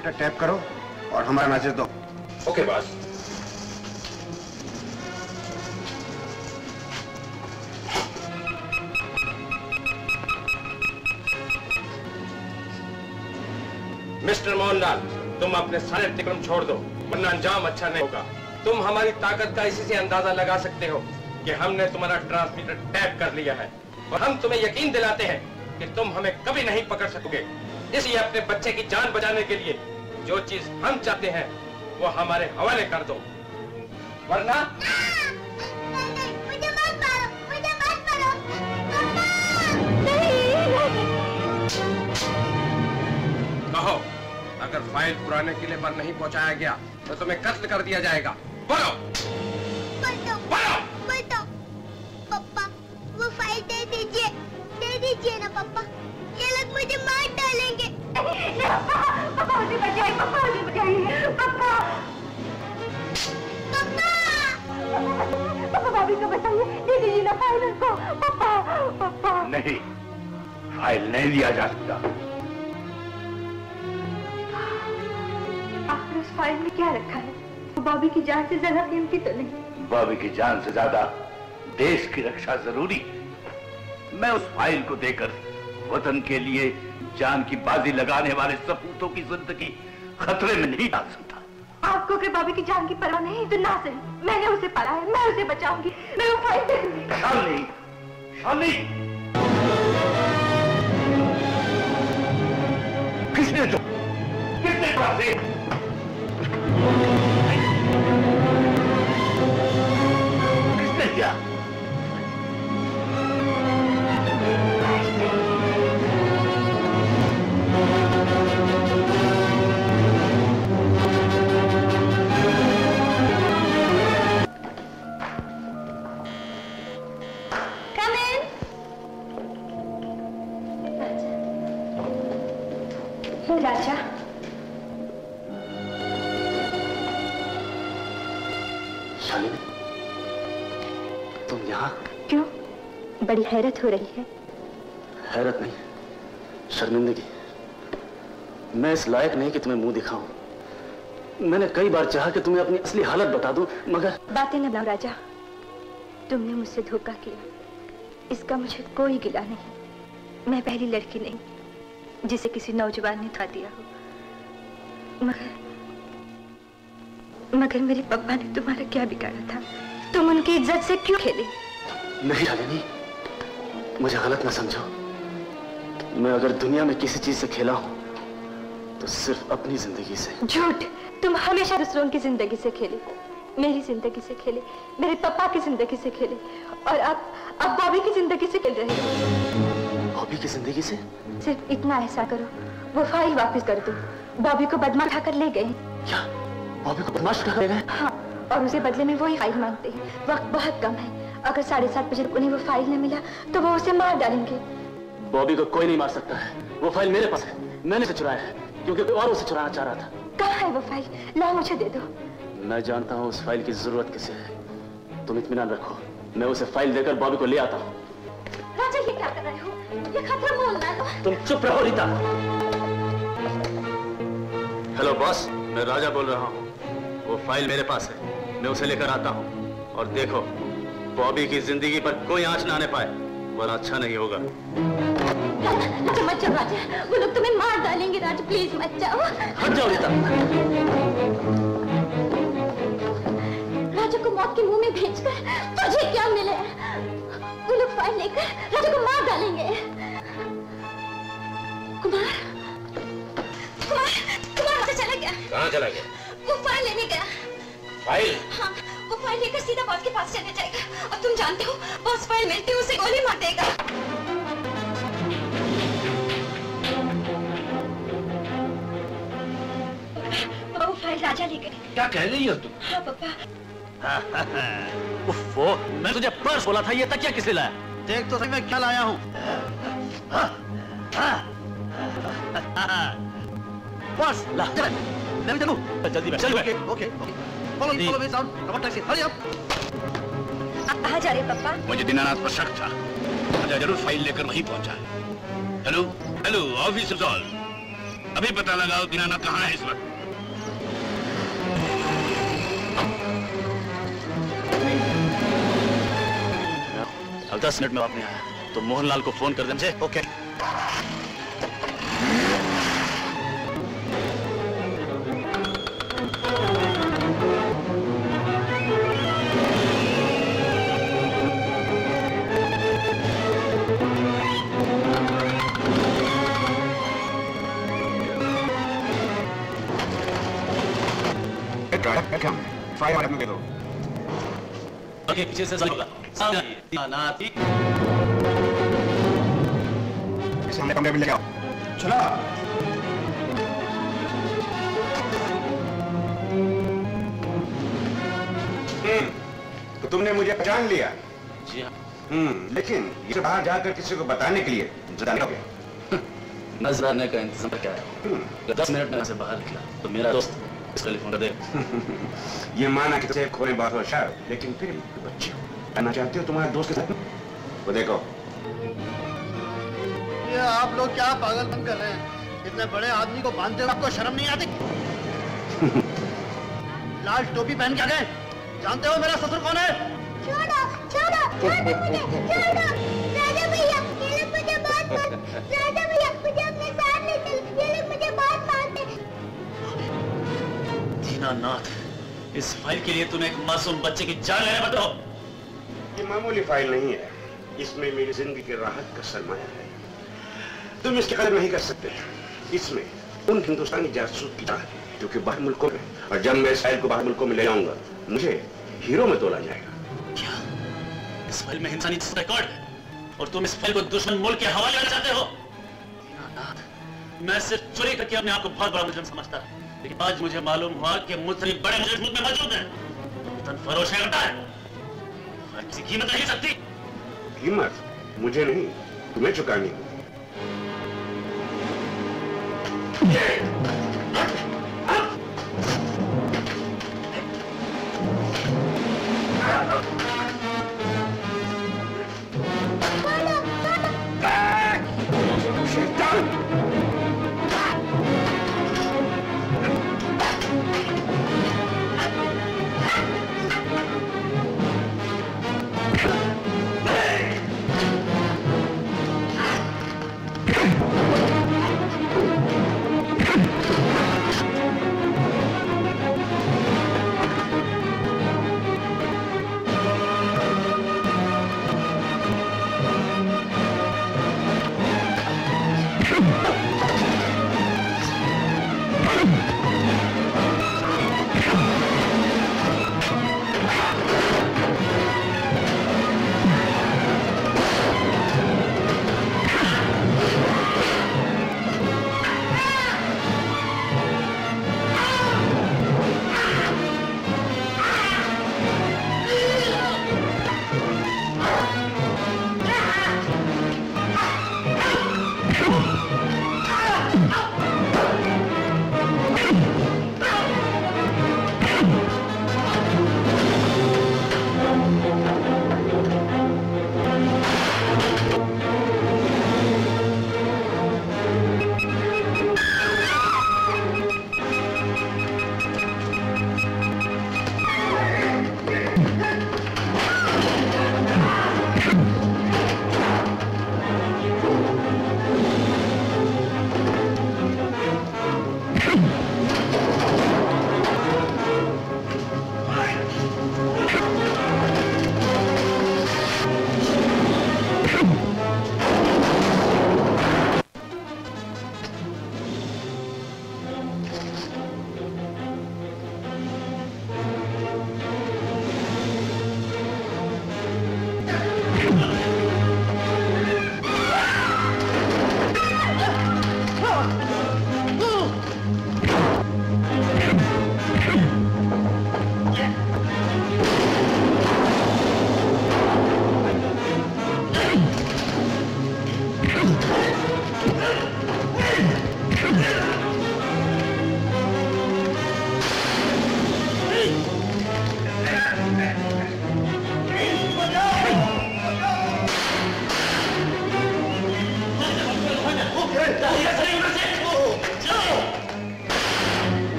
transmitter tap करो और हमारा मैसेज दो। ओके बॉस मिस्टर मोहनलाल, तुम अपने सारे तिक्रम छोड़ दो, वरना अंजाम अच्छा नहीं होगा। तुम हमारी ताकत का इसी से अंदाज़ा लगा सकते हो कि हमने तुम्हारा ट्रांसमीटर टैप कर लिया है। और हम तुम्हें यकीन दिलाते हैं कि तुम हमें कभी नहीं पकड़ सकोगे। इसलिए अपने बच्चे की जान बचाने के लिए जो चीज़ हम चाहते हैं, वो हमारे हवाले कर दो। वरना कहो, अगर फ़ाइल पुराने किले पर नहीं पहुँचाया गया तो तुम्हें कत्ल कर दिया जाएगा। बोलो! फ़ाइल नहीं लिया जा सकता। आखिर उस फ़ाइल में क्या रखा है? वो बॉबी की जान से ज़्यादा कीमती तो नहीं। बॉबी की जान से ज़्यादा देश की रक्षा ज़रूरी। मैं उस फ़ाइल को देकर वतन के लिए जान की बाजी लगाने वाले सपूतों की ज़िंदगी खतरे में नहीं डाल सकता। आपको अगर बॉबी की जान की परवाह नहीं तो ना सही। मैंने उसे पढ़ा है मैं उसे बचाऊँगी। मैं वो फ़ाइल दे दूँगी शालिनी शालिनी किसने जो किसने पासे किसने किया क्यों? बड़ी हैरत हो रही है। हैरत नहीं शर्मिंदगी। मैं इस लायक नहीं कि तुम्हें मुँह दिखाऊँ। मैंने कई बार चाहा कि तुम्हें अपनी असली हालत बता दूँ मगर बातें न लाओ राजा। तुमने मुझसे धोखा किया। इसका मुझे कोई गिला नहीं। मैं पहली लड़की नहीं जिसे किसी नौजवान ने धोखा दिया हो। मगर मगर मेरे पापा ने तुम्हारा क्या बिगाड़ा था? तुम उनकी इज़्ज़त से क्यों खेले? नहीं शालिनी मुझे गलत ना समझो। मैं अगर दुनिया में किसी चीज़ से खेला हूँ तो सिर्फ़ अपनी ज़िंदगी से। झूठ तुम हमेशा दूसरों की ज़िंदगी से खेले। मेरी ज़िंदगी से खेले मेरे पापा की ज़िंदगी से खेले और अब अब बॉबी की ज़िंदगी से खेल रहे हो। बॉबी की ज़िंदगी से? सिर्फ़ इतना ऐसा करो वो फ़ाइल वापस कर दो। बॉबी को बदमा उठाकर ले गए। क्या? बॉबी को बदमाश उठा कर ले गए? हाँ और उसे बदले में वही फ़ाइल मांगते हैं। वक्त बहुत कम है। अगर साढ़े सात बजे उन्हें वो फ़ाइल न मिला तो वो उसे मार डालेंगे। बॉबी को कोई नहीं मार सकता है। वो फ़ाइल मेरे पास है। मैंने उसे चुराया है क्योंकि कोई और उसे चुराना चाह रहा था। कहाँ है वो फ़ाइल लाओ मुझे दे दो। मैं जानता हूँ उस फ़ाइल की ज़रूरत किसे है। तुम इतमान रखो। मैं उसे फ़ाइल देकर बॉबी को ले आता हूँ। राजा ये क्या कर रहे हो? ये खतरा है। तुम चुप रहो रीता। हेलो बॉस मैं राजा बोल रहा हूँ। वो फ़ाइल मेरे पास है। मैं उसे लेकर आता हूँ। और देखो बॉबी की ज़िंदगी पर कोई आँच ना आने पाए। वरना अच्छा नहीं होगा। राजा मत जाओ राजा। वो लोग तुम्हें मार डालेंगे राजा। प्लीज़ मत जाओ। हट जाओ रीता। राजा को मौत के मुँह में भेजकर तुझे क्या मिले? वो लोग फ़ाइल लेकर राजा को मार डालेंगे। कुमार कुमार कुमार चला गया। कहाँ चला गया? वो फ़ाइल लेने गया। फ़ाइल? हाँ वो फ़ाइल लेकर सीधा बॉस के पास चले जाएगा। और तुम जानते हो बॉस फ़ाइल मिलती उसे गोली मार देगा। वो फ़ाइल राजा ले गए क्या कह रही हो तुम? हाँ पापा। उफ़ो, मैं तुझे पर्स बोला था ये तकिया किसे लाया? देख तो सही मैं क्या लाया हूँ। बस ला। चल मैं भी चलूँ। जल्दी बैठ चल okay okay okay. Me follow me sound come on taxi hurry up आप कहाँ जा रहे हैं पापा। मुझे दीनानाथ पर शक था। राजा ज़रूर फ़ाइल लेकर वहीं पहुँचा है। हेलो? हेलो ऑफ़िस रिजॉल्व अभी पता लगाओ दीनानाथ कहाँ है इस वक्त। अब दस मिनट में वापस नहीं आया तो मोहनलाल को फ़ोन कर दे फ़ाइल वाले दे दो ओके पीछे से होगा दीनानाथ इसे हमने कमरे में लेके आओ चला तो तुमने मुझे पहचान लिया। जी हाँ। हम्म लेकिन ये बाहर जाकर किसी को बताने के लिए नज़र आने का इंतज़ाम क्या है? दस मिनट में से बाहर निकला तो मेरा दोस्त इस टेलीफोन दे ये माना कि तुझे होशियार हो, लेकिन फिर बच्चे करना चाहते हो तुम्हारे दोस्त के साथ? वो देखो। ये आप लोग क्या पागल पागलपन कर रहे हैं? इतने बड़े आदमी को बांधते हुए आपको शर्म नहीं आती? लाल टोपी पहन के आ गए। जानते हो मेरा ससुर कौन है? छोड़ो छोड़ो छोड़ो मुझे छोड़ो। राजा भैया मार राजा दीनानाथ इस फ़ाइल के लिए तूने एक मासूम बच्चे की जान लेने बताओ ये मामूली फ़ाइल नहीं है। इसमें मेरी ज़िंदगी की राहत का सरमाया है। तुम इसकी कदर नहीं कर सकते। इसमें उन हिंदुस्तानी जासूस की जान है जो कि बाहर मुल्कों में और जब मैं इस फ़ाइल को बाहर मुल्कों में ले जाऊँगा मुझे हीरो में तोला जाएगा। क्या? इस फ़ाइल में इंसानी रिकॉर्ड है? और तुम इस फ़ाइल को दुश्मन मुल्क के हवाले करना चाहते हो? मैं सिर्फ़ चोरी करके अपने आप को बहुत बड़ा मुजरिम समझता था लेकिन आज मुझे मालूम हुआ कि मुझसे बड़े मुजरिम में मौजूद है। तन फरोश है करता है फ़ाइल किसी कीमत नहीं सकती। कीमत? मुझे नहीं। तुम्हें चुकानी होगी।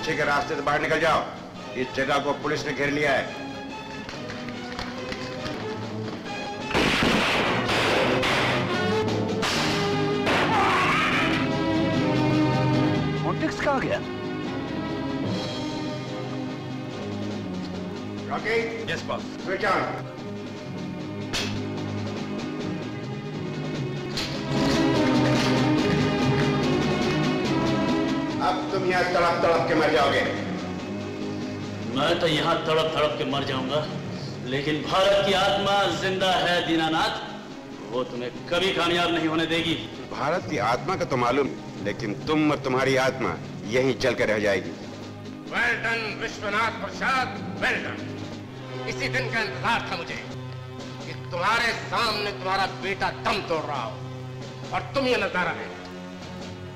पीछे के रास्ते से बाहर निकल जाओ। इस जगह को पुलिस ने घेर लिया है। कॉन्टेक्स्ट कहाँ गया? Rocky yes boss switch on यहाँ तड़प तड़प के मर जाओगे। मैं तो यहाँ तड़प तड़प के मर जाऊँगा लेकिन भारत की आत्मा ज़िंदा है दीनानाथ वो तुम्हें कभी कामयाब नहीं होने देगी। भारत की आत्मा का तो मालूम लेकिन तुम और तुम्हारी आत्मा यहीं जल के रह जाएगी। Well done Vishwanath Prasad well done इसी दिन का इंतज़ार था मुझे कि तुम्हारे सामने तुम्हारा बेटा दम तोड़ रहा हो और तुम ये नज़ारा है।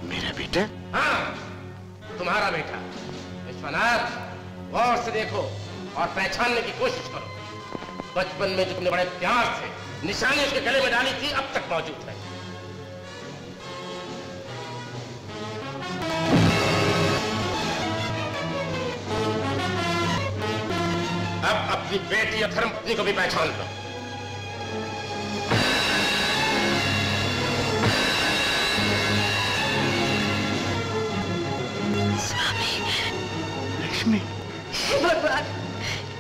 मेरा बेटा? हाँ। तुम्हारा बेटा। विश्वनाथ, गौर से देखो और पहचानने की कोशिश करो। बचपन में जितने बड़े प्यार से निशानी उसके गले में डाली थी, अब तक मौजूद है। अब अपनी बेटी और धर्मपत्नी को भी पहचान लो। लक्ष्मी। भगवान,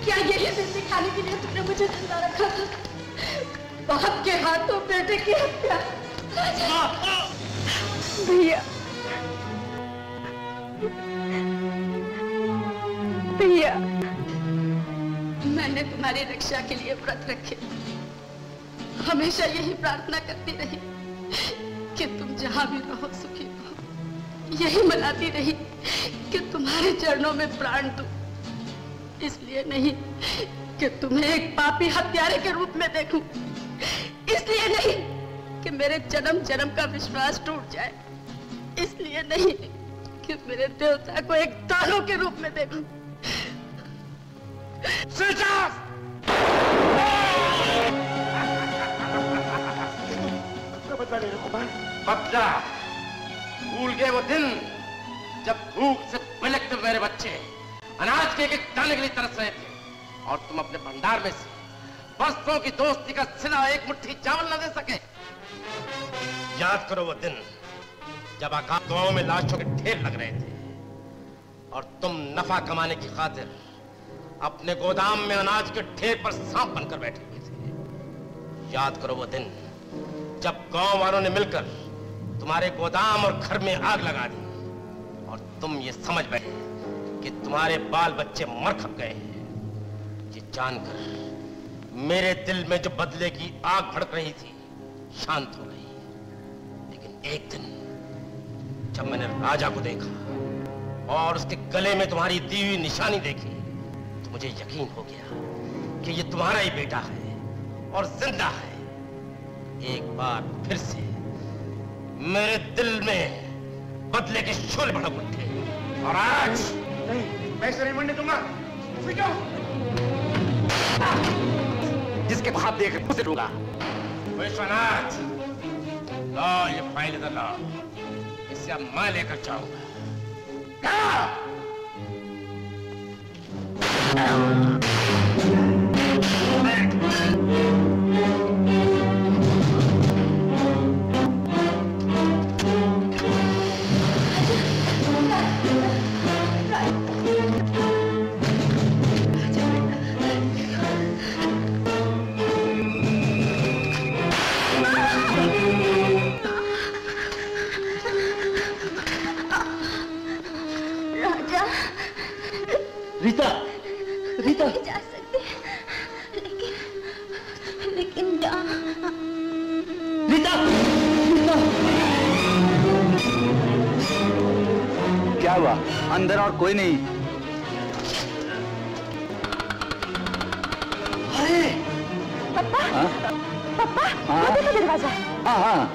क्या यही दिन दिखाने के लिए तुमने मुझे ज़िंदा रखा था? बाप के हाथों बेटे की हत्या। भैया भैया, मैंने तुम्हारी रक्षा के लिए व्रत रखे। हमेशा यही प्रार्थना करती रही कि तुम जहाँ भी रहो, सुखी यही मनाती रही कि तुम्हारे चरणों में प्राण दू। इसलिए नहीं कि तुम्हें एक पापी हत्यारे के रूप में देखूँ। इसलिए नहीं कि मेरे जन्म जन्म का विश्वास टूट जाए। इसलिए नहीं कि मेरे देवता को एक दानव के रूप में देखूँ! बदला भूल गए वो दिन जब भूख से बिलकते मेरे बच्चे अनाज के एक दाने के लिए तरस रहे थे। और तुम अपने भंडार में से बरसों की दोस्ती का सिला एक मुट्ठी चावल न दे सके। याद करो वो दिन जब आकाश गाँव में लाशों के ढेर लग रहे थे। और तुम नफा कमाने की खातिर अपने गोदाम में अनाज के ढेर पर सांप बनकर बैठे हुए थे। याद करो वो दिन जब गाँव वालों ने मिलकर तुम्हारे गोदाम और घर में आग लगा दी। और तुम ये समझ बैठे कि तुम्हारे बाल बच्चे मर खप गए हैं। ये जानकर मेरे दिल में जो बदले की आग भड़क रही थी, शांत हो गई। लेकिन एक दिन जब मैंने राजा को देखा और उसके गले में तुम्हारी दी हुई निशानी देखी तो मुझे यकीन हो गया कि ये तुम्हारा ही बेटा है और ज़िंदा है। एक बार फिर से मेरे दिल में बदले के शोल भड़क उठे और आज नहीं मैं इसे नहीं मरने दूँगा। जिसके भाव देख उसे दूँगा। विश्वनाथ लो ये फ़ाइल इधर लाओ इसे अब मैं लेकर जाऊँगा। अंदर और कोई नहीं। अरे! पापा हाँ? पापा हाँ? वो देखो दरवाज़ा। हाँ हाँ।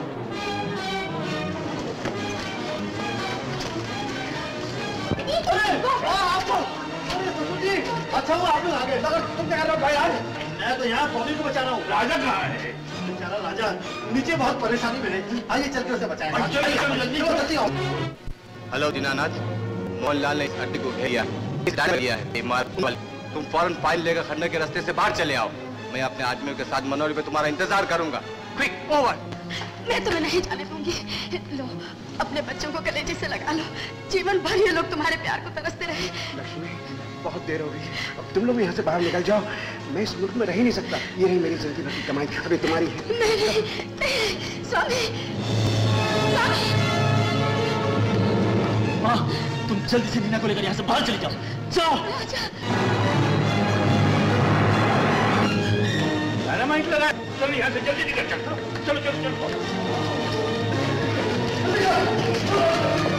अच्छा हुआ आप लोग आ गए मगर तुम क्या कर रहे हो भाई आज? मैं तो यहाँ बॉबी को बचा रहा हूँ। राजा कहाँ है? बेचारा राजा नीचे बहुत परेशानी में है। आइए चल के उसे बचाएँ। जल्दी आओ। हेलो दीनानाथ। मोहनलाल ने इस अड्डे को घेर लिया। है। तुम फ़ौरन फ़ाइल लेकर खन्ना के रास्ते से बाहर चले आओ। मैं अपने आदमियों के साथ मनोरी में तुम्हारा इंतज़ार करूँगा। Quick over. मैं तुम्हें नहीं जाने दूँगी। लो अपने बच्चों को कलेजे से लगा लो। जीवन भर ये लोग तुम्हारे प्यार को तरसते रहे। लक्ष्मी बहुत देर हो गई। अब तुम लोग यहाँ से बाहर निकल जाओ। मैं इस मुल्क में रह ही नहीं सकता। ये रही मेरी ज़िंदगी भर की कमाई। अभी तुम्हारी है। नहीं नहीं स्वामी। स्वामी। जल्दी से नीना को लेकर यहाँ से बाहर चले जाओ। जाओ। चल यहाँ से जल्दी निकल चलो चलो चलो चलो।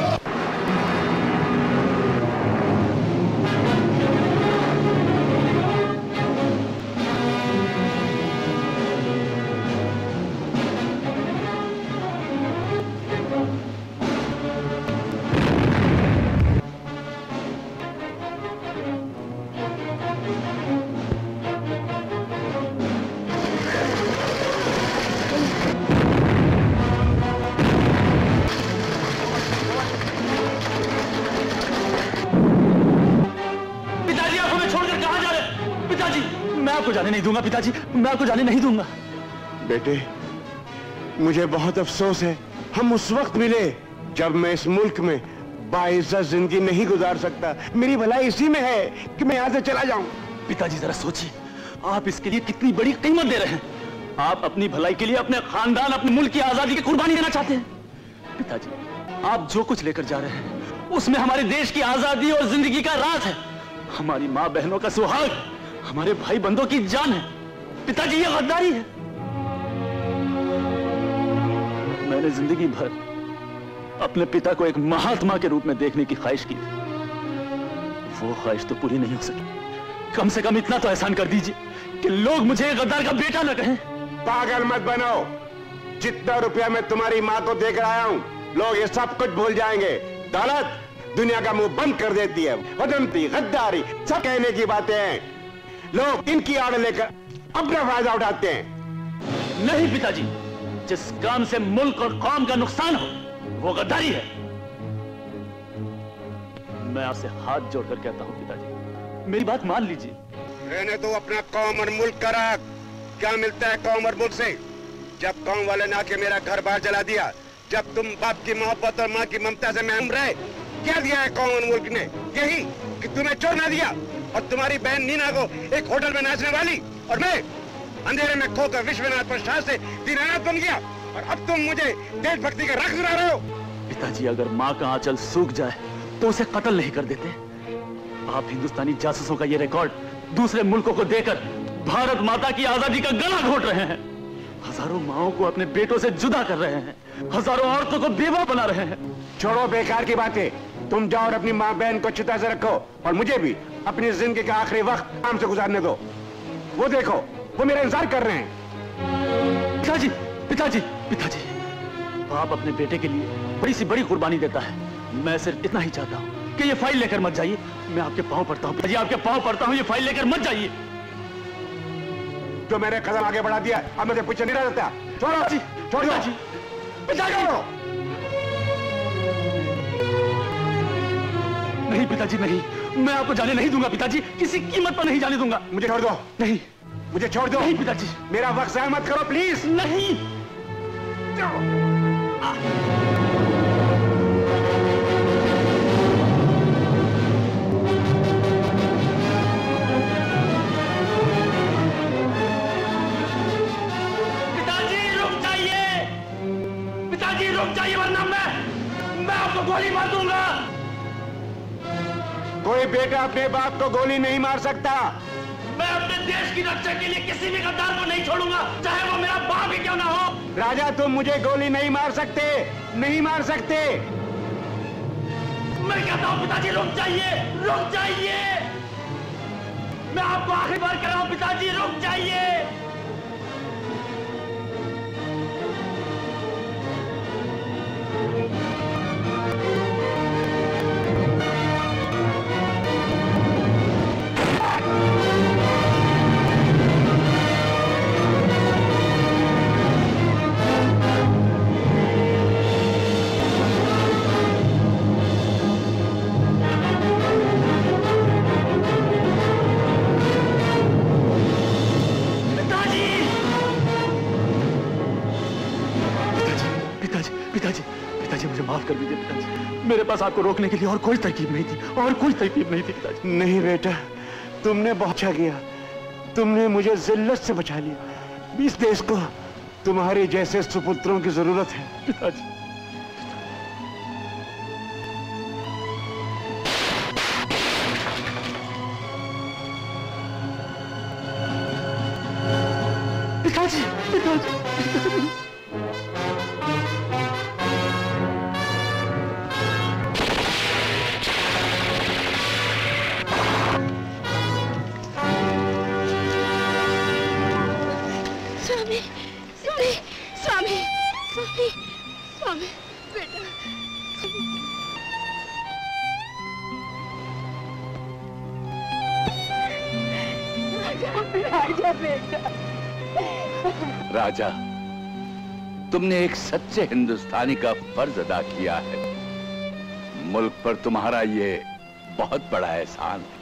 नहीं दूँगा पिताजी। मैं आपको जाने नहीं दूँगा। बेटे मुझे बहुत अफसोस है। हम उस वक्त मिले जब मैं इस मुल्क में बाइज्जत ज़िंदगी नहीं गुजार सकता। मेरी भलाई इसी में है कि मैं यहाँ से चला जाऊँ। पिताजी जरा सोचिए। आप इसके लिए कितनी बड़ी कीमत दे रहे हैं। आप अपनी भलाई के लिए अपने खानदान अपने मुल्क की आज़ादी की कुर्बानी देना चाहते हैं। पिताजी आप जो कुछ लेकर जा रहे हैं उसमें हमारे देश की आज़ादी और ज़िंदगी का राज है। हमारी माँ बहनों का सुहाग। हमारे भाई बंदों की जान है। पिताजी, ये गद्दारी है। मैंने ज़िंदगी भर अपने पिता को एक महात्मा के रूप में देखने की ख्वाहिश की थी। वो ख्वाहिश तो पूरी नहीं हो सकी। कम से कम इतना तो एहसान कर दीजिए कि लोग मुझे गद्दार का बेटा न कहें। पागल मत बनो जितना रुपया मैं तुम्हारी माँ को देकर आया हूँ, लोग ये सब कुछ भूल जाएँगे। दौलत दुनिया का मुँह बंद कर देती है। वदंती, गद्दारी, सब कहने की बातें हैं। लोग इनकी आड़ लेकर अपना फ़ायदा उठाते हैं। नहीं पिताजी जिस काम से मुल्क और कौम का नुकसान हो वो गद्दारी है। मैं आपसे हाथ जोड़कर कहता हूँ पिताजी मेरी बात मान लीजिए। रहने तो अपना कौम और मुल्क का राग। क्या मिलता है कौम और मुल्क से? जब कौम वाले ने आके मेरा घर बार जला दिया जब तुम बाप की मोहब्बत और माँ की ममता से महम रहे क्या दिया है कौम और मुल्क ने? यही कि तुम्हें छोड़ना दिया? और तुम्हारी बहन नीना को एक होटल में नाचने वाली और मैं अंधेरे में खोकर विश्वनाथ प्रसाद से दीनानाथ बन गया। और अब तुम मुझे देशभक्ति का रख सुना रहे हो। पिताजी अगर माँ का आंचल सूख जाए तो उसे कत्ल नहीं कर देते। आप हिंदुस्तानी जासूसों का ये रिकॉर्ड दूसरे मुल्कों को देकर भारत माता की आज़ादी का गला घोट रहे हैं। हज़ारों माओ को अपने बेटों से जुदा कर रहे हैं। हज़ारों औरतों को बेवा बना रहे हैं। छोड़ो बेकार की बातें। तुम जाओ और अपनी माँ बहन को चिता से रखो और मुझे भी अपनी ज़िंदगी का आखिरी वक्त आराम से गुजारने दो वो देखो वो मेरा इंतज़ार कर रहे हैं। पिताजी पिताजी पिताजी। बाप अपने बेटे के लिए बड़ी सी बड़ी कुर्बानी देता है। मैं सिर्फ़ इतना ही चाहता हूँ कि ये फ़ाइल लेकर मत जाइए। मैं आपके पाँव पड़ता हूँ। पिताजी आपके पाँव पड़ता हूँ। ये फ़ाइल लेकर मत जाइए। जो मैंने कदम आगे बढ़ा दिया अब मुझे पीछे नहीं रह सकता छोड़ो जी छोड़ दो पिताजी पिताजी नहीं पिताजी नहीं। मैं आपको जाने नहीं दूँगा पिताजी। किसी कीमत पर नहीं जाने दूँगा। मुझे छोड़ दो। नहीं। मुझे छोड़ दो। नहीं पिताजी। मेरा वक्त जाया मत करो प्लीज़। नहीं। पिताजी रुक जाइए। पिताजी रुक जाइए वरना मैं मैं आपको गोली मार दूँगा। कोई बेटा अपने बाप को गोली नहीं मार सकता। मैं अपने देश की रक्षा के लिए किसी भी गद्दार को नहीं छोड़ूँगा चाहे वो मेरा बाप ही क्यों ना हो। राजा तुम मुझे गोली नहीं मार सकते नहीं मार सकते। मैं कहता हूँ पिताजी रुक जाइए रुक जाइए। मैं आपको आखिरी बार कह रहा हूँ पिताजी रुक जाइए। मेरे पास आपको रोकने के लिए और कोई तरकीब नहीं थी और कोई तरकीब नहीं थी पिताजी। नहीं बेटा तुमने बहुत गया किया। तुमने मुझे जिल्लत से बचा लिया। इस देश को तुम्हारे जैसे सुपुत्रों की ज़रूरत है। पिताजी। तुमने एक सच्चे हिंदुस्तानी का फ़र्ज़ अदा किया है। मुल्क पर तुम्हारा ये बहुत बड़ा एहसान है।